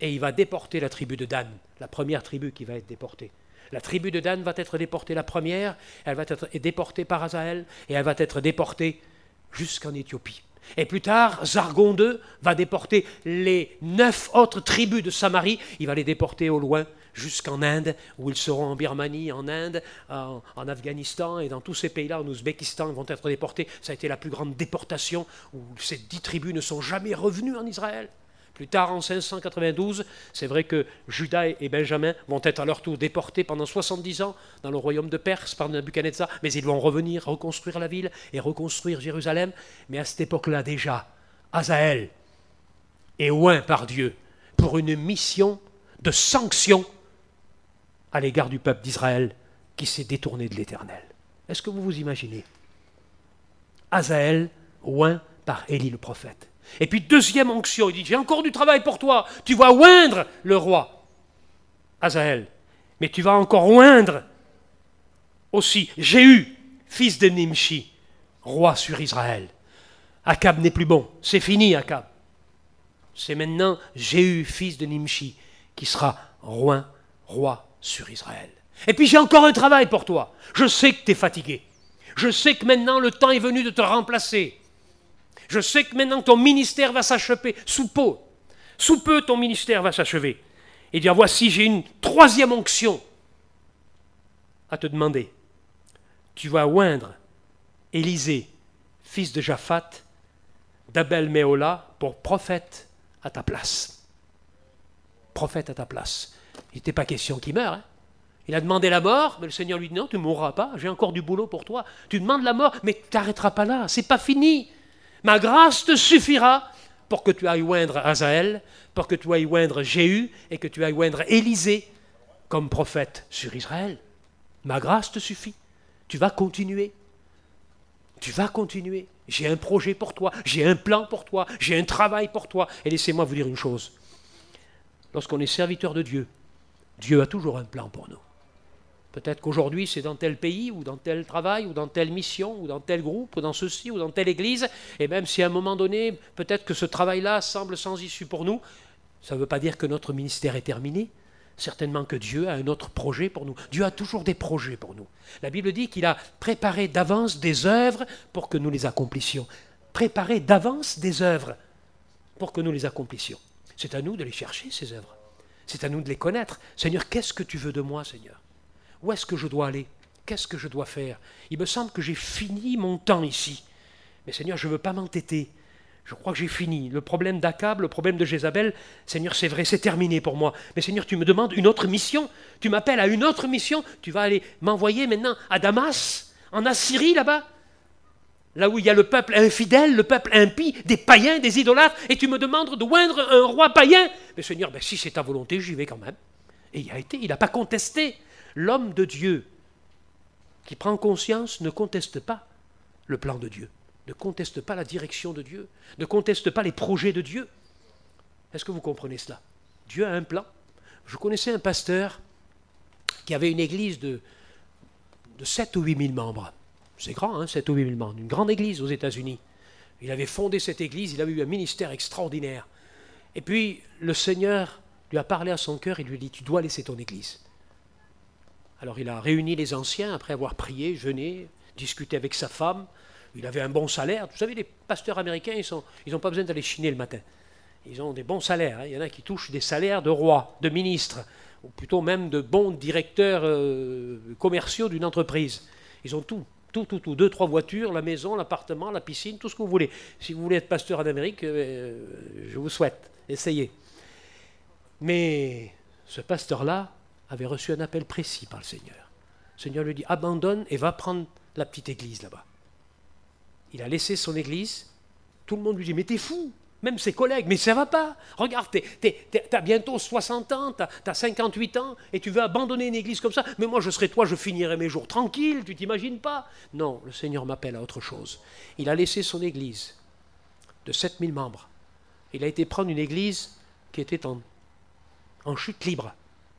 Et il va déporter la tribu de Dan, la première tribu qui va être déportée. La tribu de Dan va être déportée la première, elle va être déportée par Azaël, et elle va être déportée jusqu'en Éthiopie. Et plus tard, Zargon II va déporter les neuf autres tribus de Samarie, il va les déporter au loin jusqu'en Inde, où ils seront en Birmanie, en Inde, en, Afghanistan et dans tous ces pays-là, en Ouzbékistan, ils vont être déportés. Ça a été la plus grande déportation, où ces dix tribus ne sont jamais revenues en Israël. Plus tard, en 592, c'est vrai que Judas et Benjamin vont être à leur tour déportés pendant 70 ans dans le royaume de Perse par Nebuchadnezzar, mais ils vont revenir, reconstruire la ville et reconstruire Jérusalem. Mais à cette époque-là déjà, Azaël est oint par Dieu pour une mission de sanction à l'égard du peuple d'Israël qui s'est détourné de l'Éternel. Est-ce que vous vous imaginez? Azaël oint par Élie le prophète. Et puis deuxième onction, il dit, j'ai encore du travail pour toi, tu vas oindre le roi, Azaël, mais tu vas encore oindre aussi Jéhu, fils de Nimshi, roi sur Israël. Akab n'est plus bon, c'est fini Akab. C'est maintenant Jéhu, fils de Nimshi, qui sera roi, roi sur Israël. Et puis j'ai encore un travail pour toi. Je sais que tu es fatigué. Je sais que maintenant le temps est venu de te remplacer. Je sais que maintenant ton ministère va s'achever sous peu. Sous peu, ton ministère va s'achever. Et dire voici, j'ai une troisième onction à te demander. Tu vas oindre Élisée, fils de Japhat, d'Abel Méola, pour prophète à ta place. Prophète à ta place. Il n'était pas question qu'il meure. Hein. il a demandé la mort, mais le Seigneur lui dit non, tu ne mourras pas, j'ai encore du boulot pour toi. Tu demandes la mort, mais tu t'arrêteras pas là, c'est pas fini. Ma grâce te suffira pour que tu ailles oindre Azaël, pour que tu ailles oindre Jéhu et que tu ailles oindre Élisée comme prophète sur Israël. Ma grâce te suffit. Tu vas continuer. Tu vas continuer. J'ai un projet pour toi, j'ai un plan pour toi, j'ai un travail pour toi. Et laissez-moi vous dire une chose. Lorsqu'on est serviteur de Dieu, Dieu a toujours un plan pour nous. Peut-être qu'aujourd'hui, c'est dans tel pays, ou dans tel travail, ou dans telle mission, ou dans tel groupe, ou dans ceci, ou dans telle église. Et même si à un moment donné, peut-être que ce travail-là semble sans issue pour nous, ça ne veut pas dire que notre ministère est terminé. Certainement que Dieu a un autre projet pour nous. Dieu a toujours des projets pour nous. La Bible dit qu'il a préparé d'avance des œuvres pour que nous les accomplissions. Préparé d'avance des œuvres pour que nous les accomplissions. C'est à nous de les chercher, ces œuvres. C'est à nous de les connaître. Seigneur, qu'est-ce que tu veux de moi, Seigneur? Où est-ce que je dois aller? Qu'est-ce que je dois faire? Il me semble que j'ai fini mon temps ici. Mais Seigneur, je ne veux pas m'entêter. Je crois que j'ai fini. Le problème d'Akab, le problème de Jézabel, Seigneur, c'est vrai, c'est terminé pour moi. Mais Seigneur, tu me demandes une autre mission. Tu m'appelles à une autre mission. Tu vas aller m'envoyer maintenant à Damas, en Assyrie là-bas? Là où il y a le peuple infidèle, le peuple impie, des païens, des idolâtres, et tu me demandes de oindre un roi païen. Mais Seigneur, ben, si c'est ta volonté, j'y vais quand même. Et il a été, il n'a pas contesté. L'homme de Dieu qui prend conscience ne conteste pas le plan de Dieu, ne conteste pas la direction de Dieu, ne conteste pas les projets de Dieu. Est-ce que vous comprenez cela? Dieu a un plan. Je connaissais un pasteur qui avait une église de, de 7 ou 8 000 membres. C'est grand, hein, 7 ou 8 000 membres, une grande église aux États-Unis. Il avait fondé cette église, il avait eu un ministère extraordinaire. Et puis le Seigneur lui a parlé à son cœur, il lui a dit, tu dois laisser ton église. Alors il a réuni les anciens après avoir prié, jeûné, discuté avec sa femme. Il avait un bon salaire. Vous savez, les pasteurs américains, ils n'ont pas besoin d'aller chiner le matin. Ils ont des bons salaires. Hein. Il y en a qui touchent des salaires de rois, de ministres, ou plutôt même de bons directeurs euh, commerciaux d'une entreprise. Ils ont tout, tout, tout, tout. Deux, trois voitures, la maison, l'appartement, la piscine, tout ce que vous voulez. Si vous voulez être pasteur en Amérique, euh, je vous souhaite. Essayez. Mais ce pasteur-là, avait reçu un appel précis par le Seigneur. Le Seigneur lui dit abandonne et va prendre la petite église là-bas. Il a laissé son église. Tout le monde lui dit mais t'es fou même ses collègues, mais ça va pas. Regarde, tu as bientôt 60 ans, tu as, 58 ans, et tu veux abandonner une église comme ça. Mais moi, je serais toi, je finirais mes jours tranquilles, tu t'imagines pas? Non, le Seigneur m'appelle à autre chose. Il a laissé son église de 7000 membres. Il a été prendre une église qui était en, en chute libre.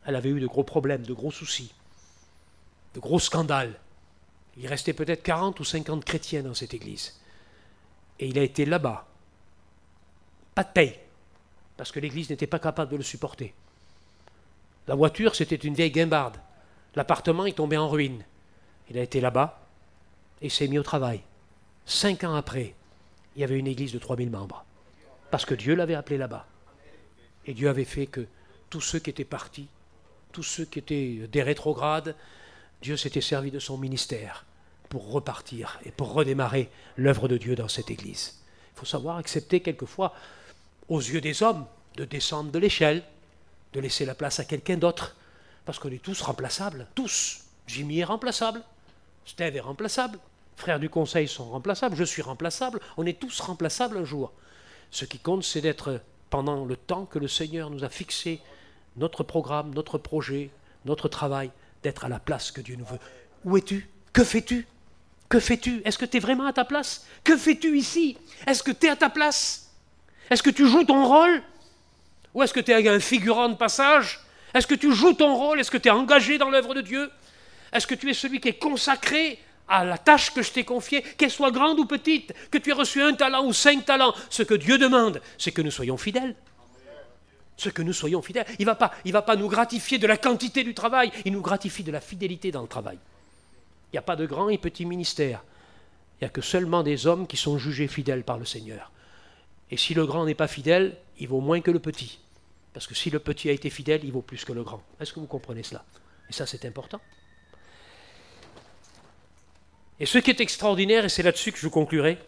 Elle avait eu de gros problèmes, de gros soucis, de gros scandales. Il restait peut-être 40 ou 50 chrétiens dans cette église. Et il a été là-bas. Pas de paye, parce que l'église n'était pas capable de le supporter. La voiture, c'était une vieille guimbarde. L'appartement est tombé en ruine. Il a été là-bas et s'est mis au travail. Cinq ans après, il y avait une église de 3000 membres. Parce que Dieu l'avait appelé là-bas. Et Dieu avait fait que tous ceux qui étaient partis, tous ceux qui étaient des rétrogrades, Dieu s'était servi de son ministère pour repartir et pour redémarrer l'œuvre de Dieu dans cette église. Il faut savoir accepter quelquefois, aux yeux des hommes, de descendre de l'échelle, de laisser la place à quelqu'un d'autre, parce qu'on est tous remplaçables, tous. Jimmy est remplaçable, Steve est remplaçable, frères du conseil sont remplaçables, je suis remplaçable, on est tous remplaçables un jour. Ce qui compte, c'est d'être, pendant le temps que le Seigneur nous a fixé, notre programme, notre projet, notre travail, d'être à la place que Dieu nous veut. Où es-tu? Que fais-tu? Que fais-tu? Est-ce que tu es vraiment à ta place? Que fais-tu ici? Est-ce que tu es à ta place? Est-ce que tu joues ton rôle Ou est-ce que tu es un figurant de passage Est-ce que tu joues ton rôle Est-ce que tu es engagé dans l'œuvre de Dieu Est-ce que tu es celui qui est consacré à la tâche que je t'ai confiée, qu'elle soit grande ou petite, que tu aies reçu un talent ou cinq talents, ce que Dieu demande, c'est que nous soyons fidèles. Ce que nous soyons fidèles. Il ne va, pas, va pas nous gratifier de la quantité du travail, il nous gratifie de la fidélité dans le travail. Il n'y a pas de grand et petit ministère. Il n'y a que seulement des hommes qui sont jugés fidèles par le Seigneur. Et si le grand n'est pas fidèle, il vaut moins que le petit. Parce que si le petit a été fidèle, il vaut plus que le grand. Est-ce que vous comprenez cela? Et ça, c'est important. Et ce qui est extraordinaire, et c'est là-dessus que je conclurai,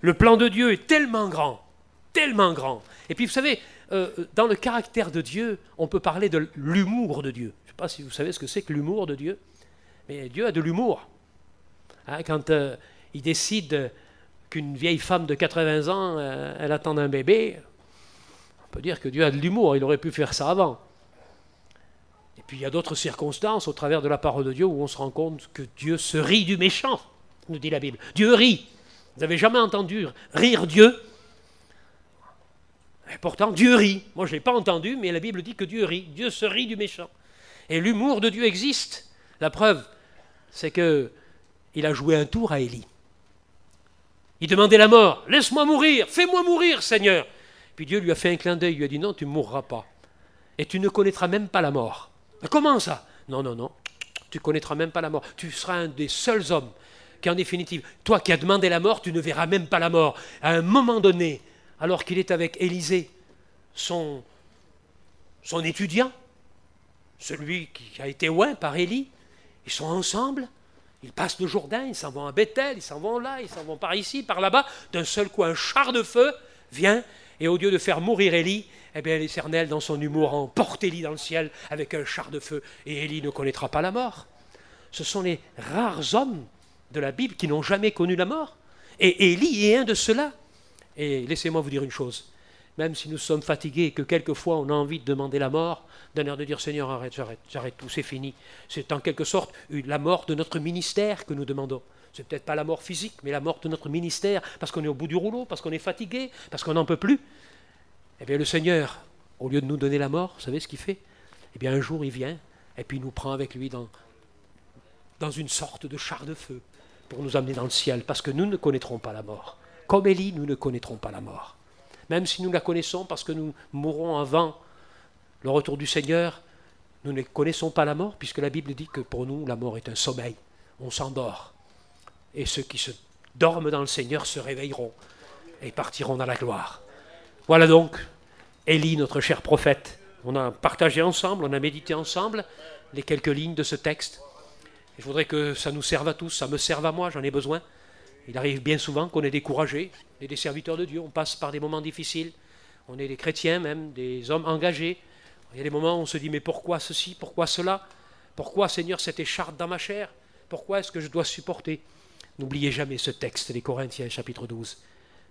le plan de Dieu est tellement grand, tellement grand. Et puis vous savez, euh, dans le caractère de Dieu, on peut parler de l'humour de Dieu. Je ne sais pas si vous savez ce que c'est que l'humour de Dieu, mais Dieu a de l'humour. Hein, quand euh, il décide qu'une vieille femme de 80 ans, euh, elle attend un bébé, on peut dire que Dieu a de l'humour, il aurait pu faire ça avant. Et puis il y a d'autres circonstances au travers de la parole de Dieu où on se rend compte que Dieu se rit du méchant, nous dit la Bible. Dieu rit. Vous n'avez jamais entendu rire Dieu? Et pourtant, Dieu rit. Moi, je ne l'ai pas entendu, mais la Bible dit que Dieu rit. Dieu se rit du méchant. Et l'humour de Dieu existe. La preuve, c'est que il a joué un tour à Élie. Il demandait la mort. Laisse-moi mourir. Fais-moi mourir, Seigneur. Puis Dieu lui a fait un clin d'œil. Il lui a dit non, tu ne mourras pas. Et tu ne connaîtras même pas la mort. Comment ça? Non, non, non. Tu connaîtras même pas la mort. Tu seras un des seuls hommes qui, en définitive, toi qui as demandé la mort, tu ne verras même pas la mort. À un moment donné, alors qu'il est avec Élisée, son, son étudiant, celui qui a été oint par Élie. Ils sont ensemble, ils passent le Jourdain, ils s'en vont à Bethel, ils s'en vont là, ils s'en vont par ici, par là-bas. D'un seul coup, un char de feu vient, et au lieu de faire mourir Élie, eh bien, l'Éternel, dans son humour, emporte Élie dans le ciel avec un char de feu, et Élie ne connaîtra pas la mort. Ce sont les rares hommes de la Bible qui n'ont jamais connu la mort. Et Élie est un de ceux-là. Et laissez-moi vous dire une chose. Même si nous sommes fatigués et que quelquefois on a envie de demander la mort, d'un air de dire Seigneur, arrête, j'arrête, j'arrête tout, c'est fini. C'est en quelque sorte la mort de notre ministère que nous demandons. C'est peut-être pas la mort physique, mais la mort de notre ministère, parce qu'on est au bout du rouleau, parce qu'on est fatigué, parce qu'on n'en peut plus. Eh bien, le Seigneur, au lieu de nous donner la mort, vous savez ce qu'il fait? Eh bien, un jour, il vient, et puis il nous prend avec lui dans, dans une sorte de char de feu pour nous amener dans le ciel, parce que nous ne connaîtrons pas la mort. Comme Élie, nous ne connaîtrons pas la mort. Même si nous la connaissons parce que nous mourrons avant le retour du Seigneur, nous ne connaissons pas la mort, puisque la Bible dit que pour nous, la mort est un sommeil. On s'endort. Et ceux qui se dorment dans le Seigneur se réveilleront et partiront dans la gloire. Voilà donc Élie, notre cher prophète. On a partagé ensemble, on a médité ensemble les quelques lignes de ce texte. je voudrais que ça nous serve à tous, ça me serve à moi, j'en ai besoin. Il arrive bien souvent qu'on est découragé, on est des serviteurs de Dieu, on passe par des moments difficiles, on est des chrétiens même, des hommes engagés. Il y a des moments où on se dit mais pourquoi ceci, pourquoi cela? Pourquoi Seigneur cette écharpe dans ma chair? Pourquoi est-ce que je dois supporter? N'oubliez jamais ce texte des Corinthiens chapitre 12.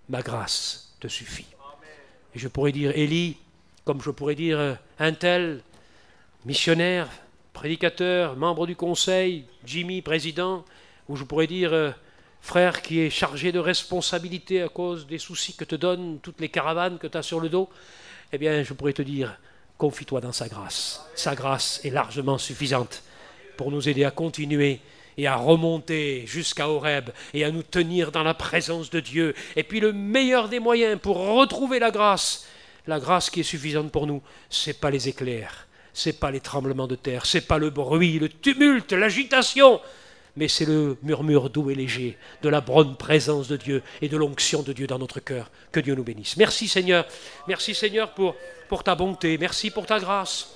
Ma grâce te suffit. Et je pourrais dire Élie, comme je pourrais dire euh, un tel, missionnaire, prédicateur, membre du conseil, Jimmy, président, ou je pourrais dire euh, frère qui est chargé de responsabilité à cause des soucis que te donnent toutes les caravanes que tu as sur le dos, eh bien, je pourrais te dire, confie-toi dans sa grâce. Sa grâce est largement suffisante pour nous aider à continuer et à remonter jusqu'à Horeb et à nous tenir dans la présence de Dieu. Et puis le meilleur des moyens pour retrouver la grâce, la grâce qui est suffisante pour nous, c'est pas les éclairs, c'est pas les tremblements de terre, c'est pas le bruit, le tumulte, l'agitation, mais c'est le murmure doux et léger de la bonne présence de Dieu et de l'onction de Dieu dans notre cœur. Que Dieu nous bénisse. Merci Seigneur. Merci Seigneur pour, pour ta bonté. Merci pour ta grâce.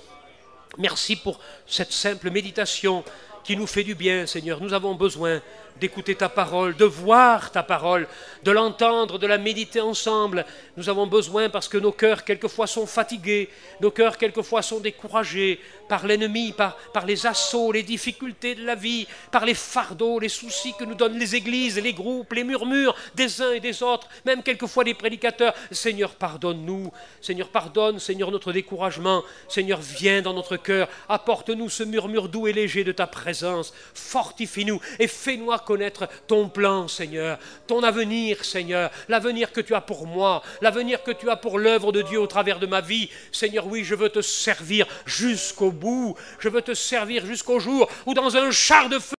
Merci pour cette simple méditation qui nous fait du bien, Seigneur. Nous avons besoin d'écouter ta parole, de voir ta parole, de l'entendre, de la méditer ensemble. Nous avons besoin parce que nos cœurs quelquefois sont fatigués, nos cœurs quelquefois sont découragés par l'ennemi, par, par les assauts, les difficultés de la vie, par les fardeaux, les soucis que nous donnent les églises, les groupes, les murmures des uns et des autres, même quelquefois des prédicateurs. Seigneur, pardonne-nous. Seigneur, pardonne, Seigneur, notre découragement. Seigneur, viens dans notre cœur. Apporte-nous ce murmure doux et léger de ta présence. Fortifie-nous et fais-nous connaître ton plan, Seigneur, ton avenir, Seigneur, l'avenir que tu as pour moi, l'avenir que tu as pour l'œuvre de Dieu au travers de ma vie. Seigneur, oui, je veux te servir jusqu'au bout, je veux te servir jusqu'au jour où dans un char de feu,